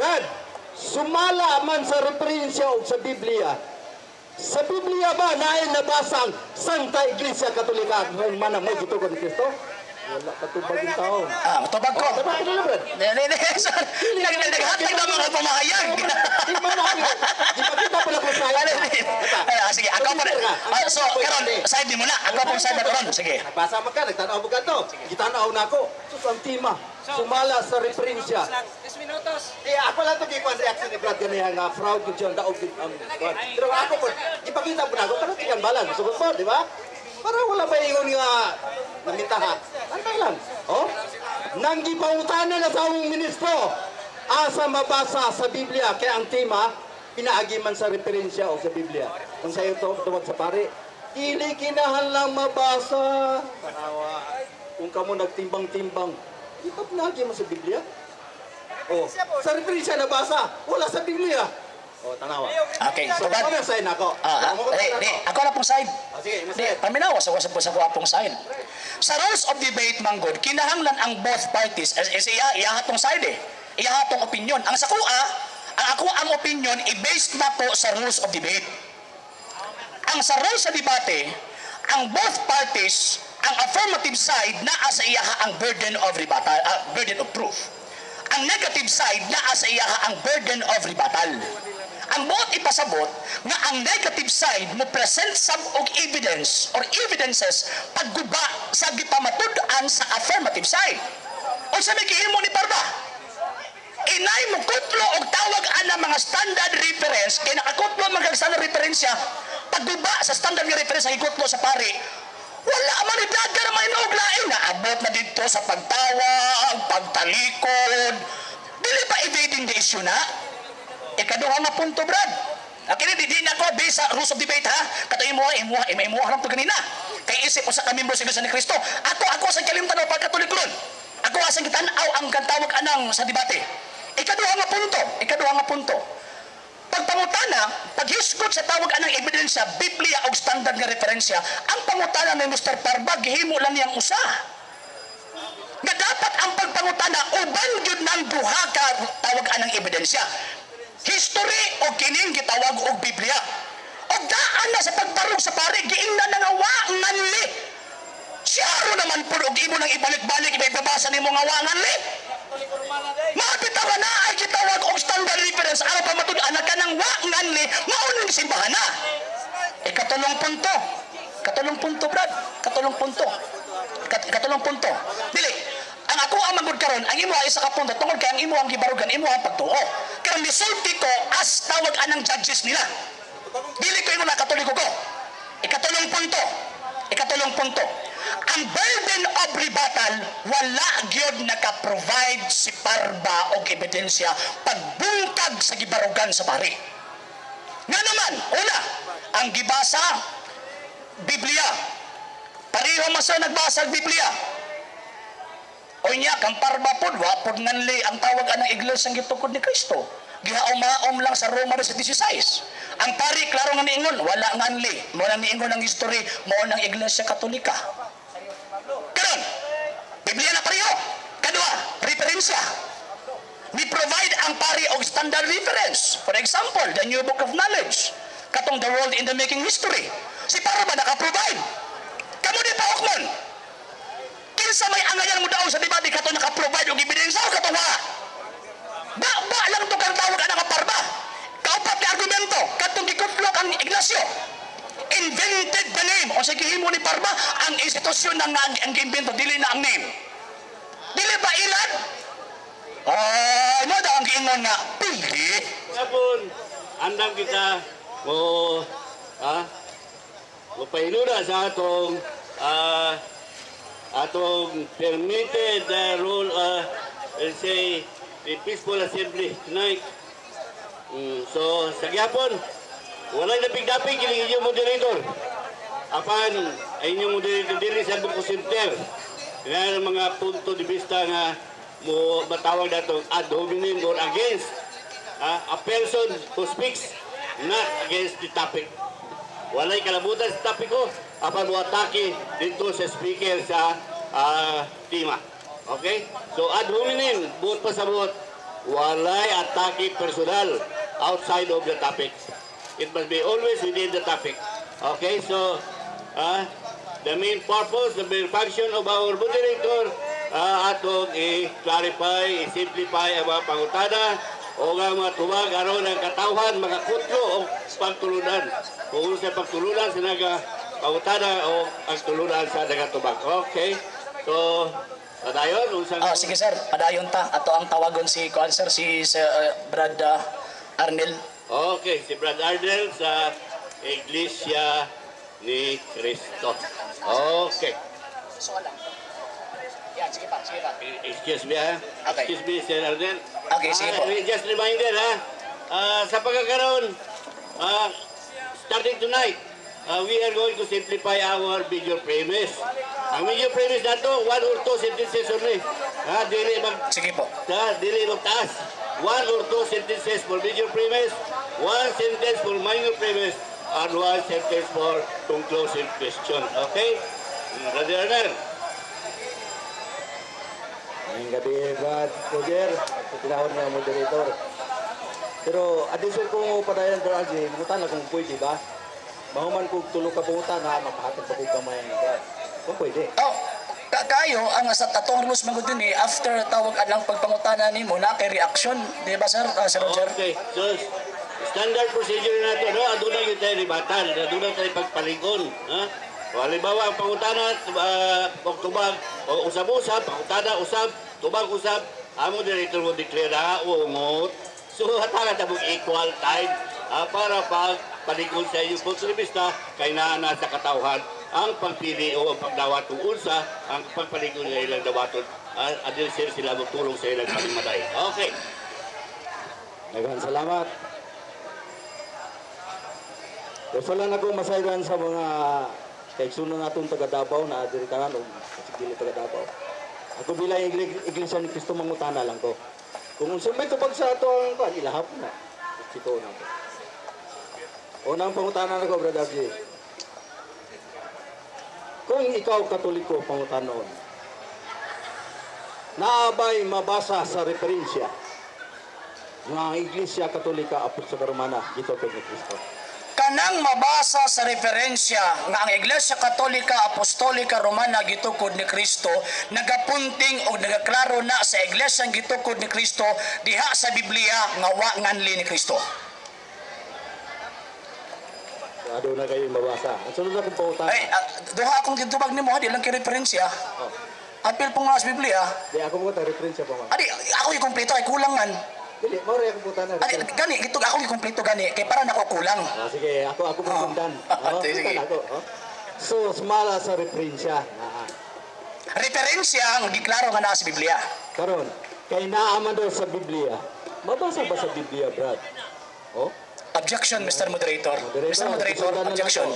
Dad, sumala man sa referensya o sa Biblia. Sa Biblia ba na nabasang Santa Iglesia Katolika ng manang may gito ni Kristo? Wala katubag yung tao. Ah, matubag ko. Na, hindi, sir. Nag- Naghatag ng mga pamahayag. Di ba na, kita pala ko sa Ano. Ay, ah, sige, ako pa rin. Ah, so, karon, side mo na. Ako pong side na karon. Sige. Mo ka, nagtanaw mo ka to. Gitanaw na ako. Sus, ang tima. Sumala sa referensya. 10 minutos. Eh, ako lang ito kikuan reaction ni Brad ganyan nga fraud yun siya, daog ang kuwan. Pero ako po, ipakita po na ako, pero tikan balan, gusto ko di ba? Para wala ba yung nga namintaha. Ano ba lang? Oh? Nang gipautanan na sa among ministro, asa mabasa sa Biblia, kaya ang tema, pinaagi man sa referensya o sa Biblia. Kung sa'yo to, tuwag sa pare, Dili kinahanglang mabasa. Kung kamo nagtimbang-timbang, ba pinagi mo sa Biblia? Oh, sa referensya nabasa, wala sa Biblia. Oh, tanawa. Okay, so that... ano sa nako? Ah, ah, di, di, ako na pong side. Ah, sige, Di, paminawa sa wasa po sa kuha pong side. Sa rules of debate, Manggod, kinahanglan ang both parties, as, as iya, iya hatong side eh. Iya hatong opinion. Ang sa kuha, ang ako ang opinion, i-based na po sa rules of debate. Ang sa rules sa debate, ang both parties, ang affirmative side na sa iyaha ang burden of rebuttal, ah, burden of proof. Ang negative side na sa iyaha ang burden of rebuttal. Ang buot ipasabot nga ang negative side mo present sab og evidence or evidences pagguba sa gipamatud-an sa affirmative side. O sa may ni Parba, inay mo kutlo og tawag ana mga standard reference kay nakakutlo kag standard referensya pagguba sa standard nga reference ang ikutlo sa pari wala man ni dagar may lain na abot na dito sa pagtawag pagtalikod. Dili ba evading the issue na ikaduha nga punto brad Akini di na ko based sa rules of debate ha. Kato imo imo imo imo lang to ganina. Kay isip mo sa kami sa ni Kristo. Ato ako sa kalimtan o pagkatulik ron. Ako asang kitanaw ang kantawag anang sa debate. Ikaduha nga punto, ikaduha nga punto. Pagpangutana, paghisgot sa tawag anang ebidensya, Biblia o standard nga referensya, ang pangutana ni Mr. Parba, gihimo lang niyang usa. Nga dapat ang pagpangutana, uban yun ng duha ka tawag anang ebidensya. History o kining gitawag og Biblia. O daan na sa pagbarog sa pare, giingnan na nga wa nganli. Siyaro naman po og imo nang ibalik-balik ibabasa nimo nga wa nganli. Mapitawa na ay gitawag og standard reference aron pa matud-an ka nang wa nganli maunang simbahan na. Ikatulong punto. Katulong punto, Brad. Katulong punto. Kat katulong punto. Dili, ang ako ang magud karon, ang imo ay isa ka punto tungod kay ang imo ang gibarugan, imo ang pagtuo. Kaya misulti ko as tawag anang judges nila. Dili ko imo na katoliko ko. Ikatulong punto. Ikatulong punto. Ang burden of rebuttal, wala gyud naka-provide si Parba og ebidensya pagbungkag sa gibarugan sa pari. Nga naman, una, ang gibasa Biblia. Pareho man sa nagbasa Biblia. O niya, kang parba pod, wapod nganli ang tawag anang iglesia ang gitukod ni Kristo. Gihaom-maom lang sa Roma sa 16. Ang pari, klaro nga niingon, wala nganli. Mo nang niingon ang history, mo nang iglesia katolika. Karon, Biblia na pareho. Kadua, referensya. Ni provide ang pari og standard reference. For example, the New Book of Knowledge. Katong The World in the Making History. Si para ba naka-provide? Kamu di pa okmon. Kinsa may angayan mo daw sa debate kato naka-provide og ebidensya o katong wala? Ba, ba lang to kang tawag anak parba. Kaupat ni argumento, katong gikutlok ang Ignacio. Invented the name. O sige, himo ni Parba, ang institusyon na ang, giimbento, dili na ang name. Dili ba ilan? Ay, mo daw ang giingon nga, pili. Kapon, andam kita mo ha? Mo pahinuna sa atong ah atong permitted uh, rule uh, let's say the peaceful assembly tonight. Mm, so sa gyapon walay dapig-dapig kini inyong moderator. Apan ay inyong moderator dili sa buko center. Kaya mga punto de vista nga mo matawag dato ad hominem or against Ah, a person who speaks not against the topic. Walay kalabutan sa topic ko. Apan mo atake dito sa speaker sa ah, tema. Okay? So ad hominem, buot pa sa buot, walay atake personal outside of the topic. It must be always within the topic. Okay? So, ah, the main purpose, the main function of our moderator, uh, atong i-clarify, i-simplify ang mga pangutada o nga mga tubag aron ang katawhan makakutlo o pagtulunan. Kung sa pagtulunan sa naga pangutada o ang tulunan sa nagatubag. Okay. So, padayon, unsang Ah, sige sir, padayon ta. Ato ang tawagon si Kuan sir, si Sir, uh, Brad uh, Arnel. Okay, si Brad Ardel sa Iglesia ni Cristo. Okay. Yan, sige pa, sige pa. Excuse me ha. Okay. Excuse me, Sir Arden. Okay, sige po. Ah, just reminder ha. Ah, sa pagkakaroon, ah, starting tonight, ah, we are going to simplify our video premise. Ang video premise na to, one or two sentences only. Ha, dili mag Sige po. ha, dili magtaas. One or two sentences for major premise, one sentence for minor premise, and one sentence for conclusive question. Okay? Brother Arden. Ngayong gabi, Brad Roger, tinawag nga moderator. Pero, adisyon ko padayan, Brad Algie, mungutan na kung pwede ba? Mahuman kong tulog ka pungutan na, mapahatid pa kong kamay ang Brad. Kung pwede. Oh, ka- kayo ang sa tatong rules magud din eh, after tawag anang pagpangutana nimo na kay reaction, di ba sir? Ah, sir Roger? Okay, so standard procedure na ito, no? Aduna yung tayo libatan, aduna tayo pagpalingon, ha? O halimbawa, ang pangutana, uh, o tubag, o usab-usab, pangutana, usab, tubag-usab, amo director mo declare na, ungot. So, hatagan na equal time ah, para pag palingon sa inyong punto de kay naa na sa katawhan ang pagpili o ang pagdawat kung unsa ang pagpalingon ng ilang dawaton uh, adil sila sila magtulong sa ilang palimaday. Okay. Naghan salamat. Gusto lang ako masayran sa mga kaigsuno natong taga Davao na adirikaran o sigili taga Davao. Ako bilang iglesia ni Cristo mangutana lang ko. Kung unsa may tupag sa ato ang ilahap na. Sito na ko. Unang pangutana na ko, Brother G. Kung ikaw katoliko pangutanon, naabay mabasa sa referensya ang Iglesia Katolika Apostolika Romana dito kay Kristo. Kanang mabasa sa referensya nga ang Iglesia Katolika Apostolika Romana gitukod ni Kristo nagapunting o nagaklaro na sa Iglesia gitukod ni Kristo diha sa Biblia nga wa nganli ni Kristo. Ado na kayo mabasa. Ang sunod na kong pautan. Ay, ah, duha akong gitubag nimo di lang kay referensya. Apil po nga sa Biblia. Di ako mo ta referensya pa man. Adi, ako yung kompleto ay kulang man. Dili, mo rin akong pautan na. Adi, gani, gito ako yung kompleto gani kay para nako kulang. Ah, sige, ako ako oh. sundan. Oh, Sige, ako. Oh. So, smala sa referensya. Ah, Referensya ang giklaro nga naa sa Biblia. karon, kay naaman daw sa Biblia. Mabasa ba sa Biblia, Brad? Oh? Objection, Mr. Moderator. Mr. Moderator, objection.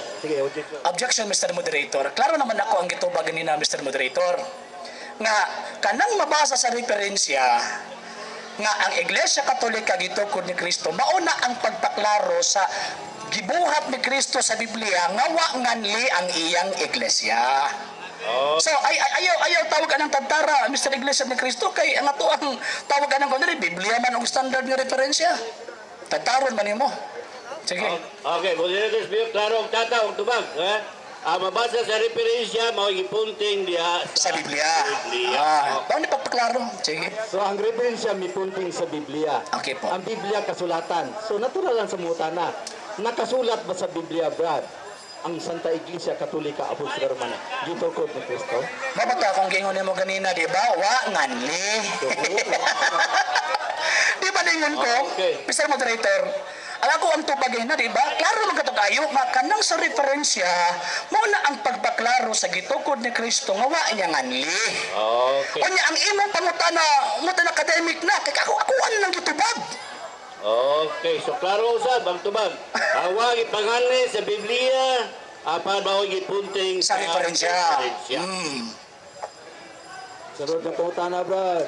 objection. Mr. Moderator. Klaro naman ako ang gitubag nina, Mr. Moderator. Nga, kanang mabasa sa referensya, nga ang Iglesia Katolika gitukod ni Kristo, mauna ang pagpaklaro sa gibuhat ni Kristo sa Biblia nga wa nganli ang iyang iglesia. So ay, ay ayaw ayaw tawag anang tantara Mr. Iglesia ni Kristo kay ang ato ang tawag anang kuno Biblia man ang standard nga referensya. Tantaron man nimo. Sige. Okay, moderators, biyo, klaro ang tataw, ang tubag. Ha? Ah, mabasa sa referensya, mao gipunting diha Sa Biblia. Biblia. Ah, paano pagpaklaro? Sige. So ang referensya may punting sa Biblia. Okay po. Ang Biblia kasulatan. So natural lang sa muta na. Nakasulat ba sa Biblia, Brad? Ang Santa Iglesia Katolika Apostolika Romana. Gitukod ni Kristo. Mabata kung gingon mo ganina, di ba? Wa nganli. ningon ko? Okay. Mr. Moderator, ang ako ang tubagay na, di ba? Klaro man kato kayo, nga kanang sa referensya, mo na ang pagbaklaro sa gitukod ni Kristo nga wa niya nganli. Okay. Kanya ang imong pangutana, mutan academic na, kaya ako, ako ano lang gitubag. Okay, so klaro usab ang tubag. Awag ipangalan sa Biblia, apa mao gipunting Sa referensya. Hmm. Sunod na pangutana, Brad.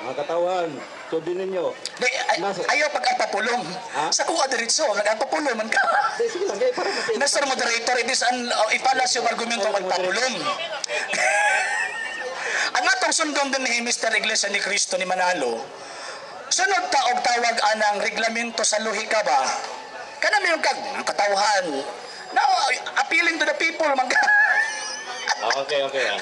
Mga katawan, sundin ninyo. Di, ay, Nasa- ayaw pag-apapulong. Ha? Sa kuha diretso, nag-apapulong man ka. Di, sige lang, kaya para mas... Mr. Moderator, it is an uh, ipalas yung argumento ng pagpapulong. ang atong sundon din ni Mr. Iglesia ni Cristo ni Manalo, sunod ta og tawag anang reglamento sa luhi ka ba? Kanami yung kag ang katawhan. No, appealing to the people man ka. Okay, okay. ah.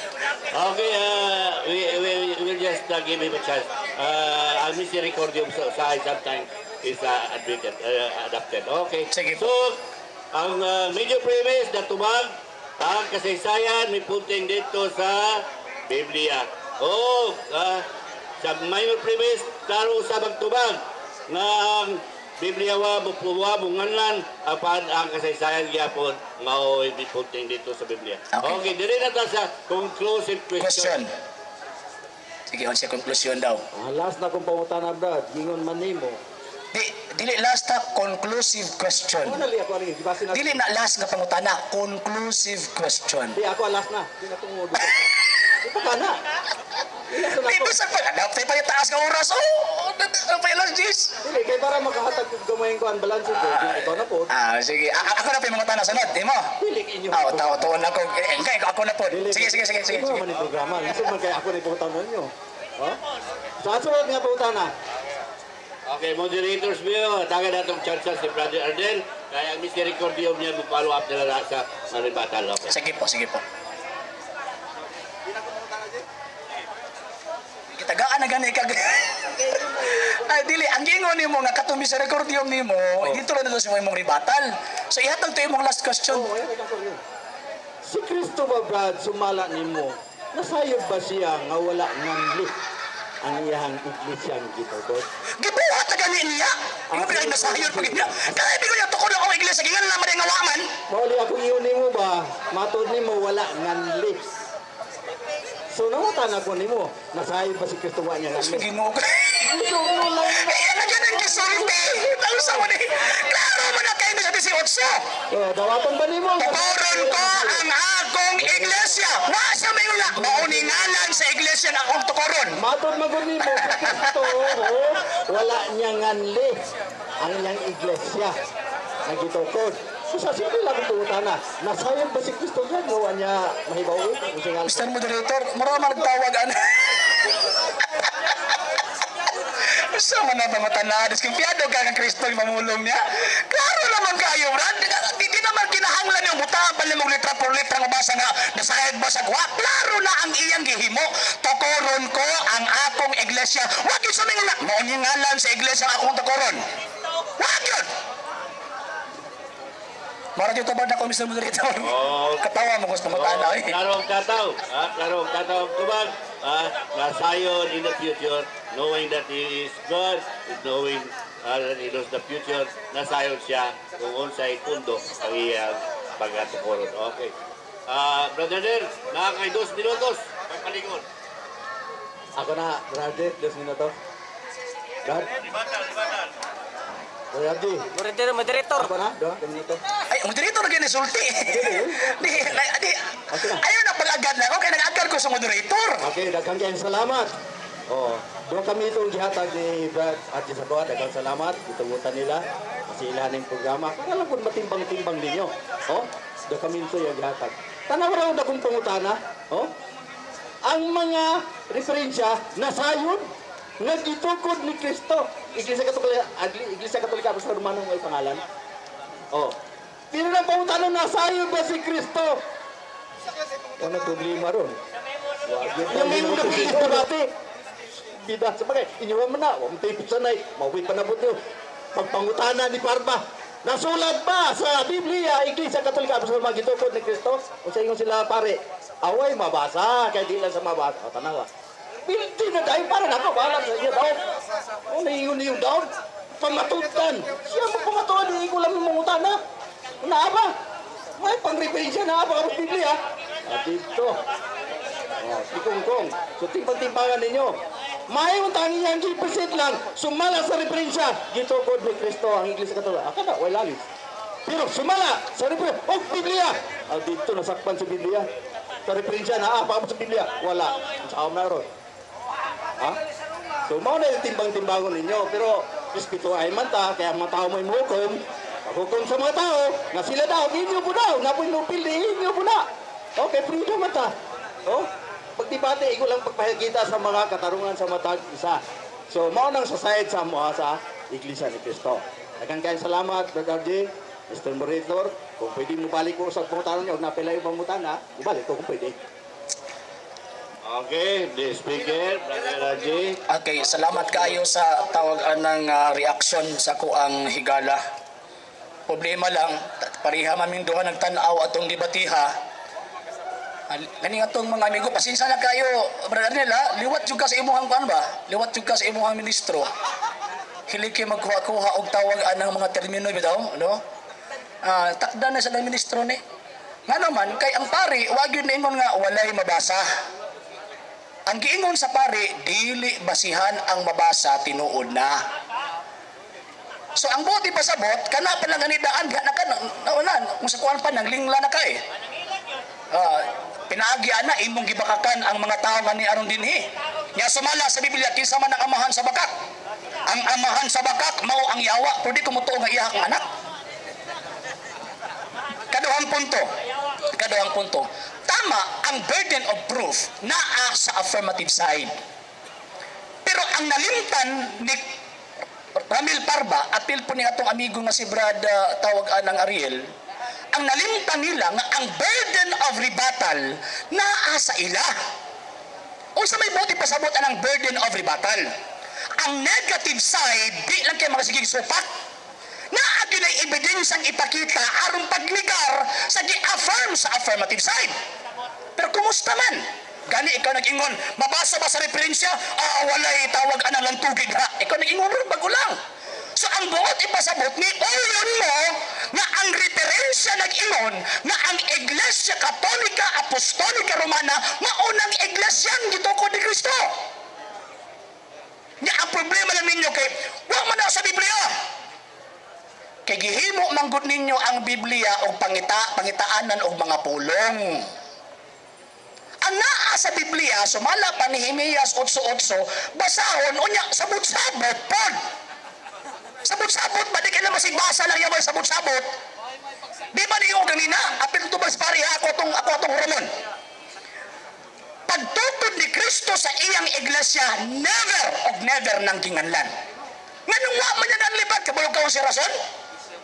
Okay, uh, we, we, we'll just uh, give him a chance. Uh, ang misericordium sa sa sometimes is uh, admitted, uh, adopted. Okay. Sige po. So, ang uh, major premise na tumag, ang kasaysayan may punting dito sa Biblia. Oh, uh, sa minor premise, klaro usab ang tumag na ang Biblia wa bupuwa bunganlan apan ang kasaysayan gyapon mao may punting dito sa Biblia. Okay. Okay, diri na ta sa conclusive Question. question. Sige, on siya konklusyon daw. Ah, last na kong pangutana, Brad. Gingon man nimo. Di, dili last na conclusive question. Ano ako rin? Dili na last nga pangutana, conclusive question. Di, ako last na. Di na tungod. Ito ka na. Di na Di ako. ba sa pag-adapt tayo pa yung taas ka oras? Oh, ano pa last Gis? Dili, kay para makahatag kong gamayin ko ang balanse ko. Ikaw na po. Ah, sige. Ako na pa mga tanong sunod. Di mo? Dili, inyo. Ah, tao, tuon ako. Eh, Engkay, ako na po. Sige, sige, sige, sige. Ito naman yung programa. Gusto man kaya ako na iputang ninyo. Ha? Sa sunod nga putana. Okay, moderators mo, taga na itong chance si Brother Ardel. Kaya ang misericordium niya, mag-follow up nila lahat sa maribatal. Okay. Sige po, sige po. Kitagaan na gani kag Ay dili ang gingon nimo nga katong misericordium nimo, dito lang na sa imong ribatal. So ihatag to imong last question. Oh, ayan. Si Kristo ba, Brad, sumala nimo? Nasayod ba siya nga wala nganli ang iyang iglesyang gitugod? Gibuhat na gani niya. Ang pinay nasayod pag niya. Kaya bigo niya tukod ako iglesia gingan naman nga waman. Mauli ako iyon nimo ba? Matod nimo wala nganli. So nangutan ako nimo, nasayod ba si Kristo wa niya nganli? Sige mo. Eh, ano dyan ang gisulti? Tausa mo ni. Klaro mo na kayo sa 18. Oh, dawaton ba nimo? Tukuron ko ang akong iglesia. Wa sa may ula. Mauningalan sa iglesia na akong tukuron. Matod magod nimo si Kristo, oh, wala niya nganli ang iyang iglesia nga gitugod. So sa simple lang ito na, nasayod ba si Kristo yan? Gawa niya singal Mr. Moderator, marama nagtawag ano. Sa man na mga tanadis, kung piyado ka Kristo yung mamulong niya, klaro naman kayo, Brad. Di, di naman kinahanglan yung butaan pa mong litra por litra nga basa nga nasayad ba sa guwa. Klaro na ang iyang gihimo. Tukoron ko ang akong iglesia. Wag yun sa mga nga. Maunyangalan sa iglesia ang akong tukoron. Wag yun! Mara dito ba na ko, Mr. Moderator? Oh. Katawa mo sa mga tanaw eh. Klaro ang tataw. Ah, tataw ang tubag. Ah, nasayon in the future, knowing that He is God, knowing ah, that He knows the future, nasayon siya kung unsay pundo ang iyang pagkatukuron. Okay. Ah, Brother Der, nakakay dos minutos. Pagpalingon. Ako na, Brad, dos minutos. God? Brother RJ. Moderator, moderator. Apa na? Do, ganito. Ay, moderator lagi ni sulti. di, di, ayaw na pag-agad na ako, kaya nag-agad ko sa moderator. Okay, daghang kayong salamat. Oh, doon kami itong gihatag ni Brad at sa Doa. Daghang salamat. Itugutan nila. Kasi ilahan ng programa. Kaya lang kung matimbang-timbang ninyo. Oh, doon kami ito yung gihatag. Tanaw raw na kung pangutana. Oh, ang mga referensya na sayon nga gitukod ni Kristo. Iglesia Katolika, Agli- Iglesia Katolika Apostol Romano mo pangalan. Oh. Pero na pangutana na sayon ba si Kristo? Ano problema ron? Yung may mga Kristo dati. Bida sa bagay, inyuwa mo na, huwag tayo sanay, mawit pa na po ito. Pagpangutana ni Parma, nasulat ba sa Biblia, Iglesia Katolika, Apostol mga gitukod ni Kristo? O sa inyo sila pare, away mabasa, kaya di lang sa mabasa. O tanawa. Pilti na dahil para na ako, bahala sa iyo daw. O naiyon na yung daw. Pamatutan. Siya mo pamatutan, hindi ko lang mangutana. Na ba? May pang-referensya na ba kapag Biblia? At dito. Oh, si Kong Kong. So timpang-timpangan ninyo. Mayroon tangi yang gipisit lang. Sumala sa referensya. Gito ko ni Kristo ang Iglesia Katolika. Aka na, wala lalis. Pero sumala sa referensya. Oh, Biblia! Ah, dito nasakpan sa Biblia. Sa referensya na, ah, pakapos sa Biblia. Wala. Sa na ron. Ha? So, mao na yung timbang-timbangon ninyo. Pero, respeto ay man ta, kaya mga tao may muhukom. Paghukom sa mga tao, na sila daw, inyo po daw, na po inupili, inyo po na. Okay, freedom man ta. Oh? Pagdibate, ikaw lang pagpahigita sa mga katarungan sa matag isa. So, mao nang sasayad sa mga sa Iglesia ni Cristo. Daghang kayong salamat, Brother J. Mr. Moderator, kung pwede mo balik ko sa pangutanan niyo, huwag napila yung pangutana, ibalik ko kung pwede. Okay, the speaker, Brother J. Okay, salamat kayo sa tawag ng ah, reaksyon sa kuang higala. Problema lang, pariha maming duha nagtanaw atong debatiha. Kani atong mga amigo, pasensya na kayo, brother nila, liwat jud ka sa imuhang kuan ba? Liwat jud ka sa imuhang ministro. Hilig kay magkuha-kuha og tawag anang mga termino bitaw, no? Ah, takda na sa ng ministro ni. Nga naman, kay ang pari, wag yun ingon nga walay mabasa. Ang giingon sa pare, dili basihan ang mabasa tinuod na. So ang buti pa sabot, kana pa lang ganidaan, diha na ka, naunan, kung sa kuwan pa, nanglingla na ka eh. Ah, pinaagya na, imong gibakakan ang mga tao nga ni aron dinhi. Nya sumala sa Biblia, kinsa man ang amahan sa bakak. Ang amahan sa bakak, mao ang yawa, pero di kumutuo nga iya kang anak. Kaduhang punto. Kaduhang punto. Tama ang burden of proof naa sa affirmative side. Pero ang nalimtan ni Ramil Parba, apil po ni atong amigo nga si Brad uh, tawag anang Ariel, ang nalimtan nila nga ang burden of rebuttal naa sa ila. O sa may buti pasabot ang burden of rebuttal. Ang negative side, di lang kayo makasigig supak naa ginay ebidensyang ipakita aron pagligar sa gi-affirm sa affirmative side. Pero kumusta man? Gani ikaw nag-ingon, mabasa ba sa referensya? Ah, walay tawag anang lang tugig ha. Ikaw nag-ingon bago lang. So ang buot ipasabot ni uyon mo nga ang referensya nag-ingon nga ang Iglesia Katolika Apostolika Romana maunang iglesyang gituko ni Kristo. Nga ang problema lang ninyo kay wa man na sa Biblia. Kay gihimo manggod ninyo ang Biblia og pangita pangitaanan og mga pulong. Ang naa sa Biblia sumala pa ni Himeas 8:8 basahon unya sabot-sabot pod. Sabot-sabot ba di kailan masigbasa lang yaman sabot-sabot? Di ba niyo ganina? Apil to bas pare ako tong ako tong Ramon. Pagtukod ni Kristo sa iyang iglesia, never og never nang ginganlan. Nganong wa man yan ang libat, kabulog ka si Rason?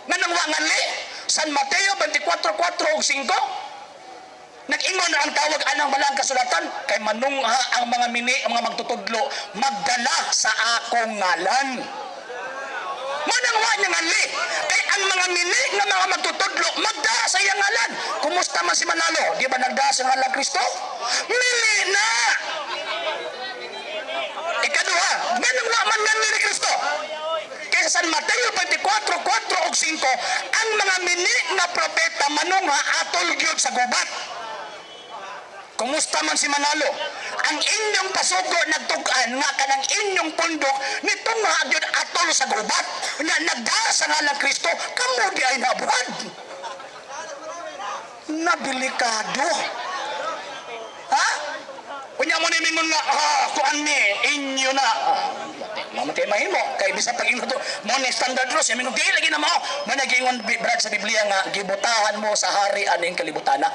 Nganong wa nganli? San Mateo 24.4 ug 5? Nag-ingon na ang tawag anang malang kasulatan kay manungha ang mga mini, ang mga magtutudlo, magdala sa akong ngalan. Manang wa niya ngali. Kay ang mga mini nga mga magtutudlo, magdala sa iyang ngalan. Kumusta man si Manalo? Di ba nagdala sa ngalan Kristo? Mili na! Ikaduha, manang wa man ngali ni Kristo. San Mateo 24, 4 ug 5, ang mga mini nga propeta manungha atol gyud sa gubat. Kumusta man si Manalo? Ang inyong pasugo nagtugan nga kanang inyong pundok nito nga gyud atol sa gubat na nagdara sa ngalang Kristo kamo di ay nabrad. Nabilikado. Ha? Kunya mo ni mingon nga, ah, kuan mi, inyo na. Ah, mahimo. Kay bisa pag to, mo ni standard rules, yung mingon, di lagi na mo. Managingon brad sa Biblia nga, gibutahan mo sa hari aning kalibutana.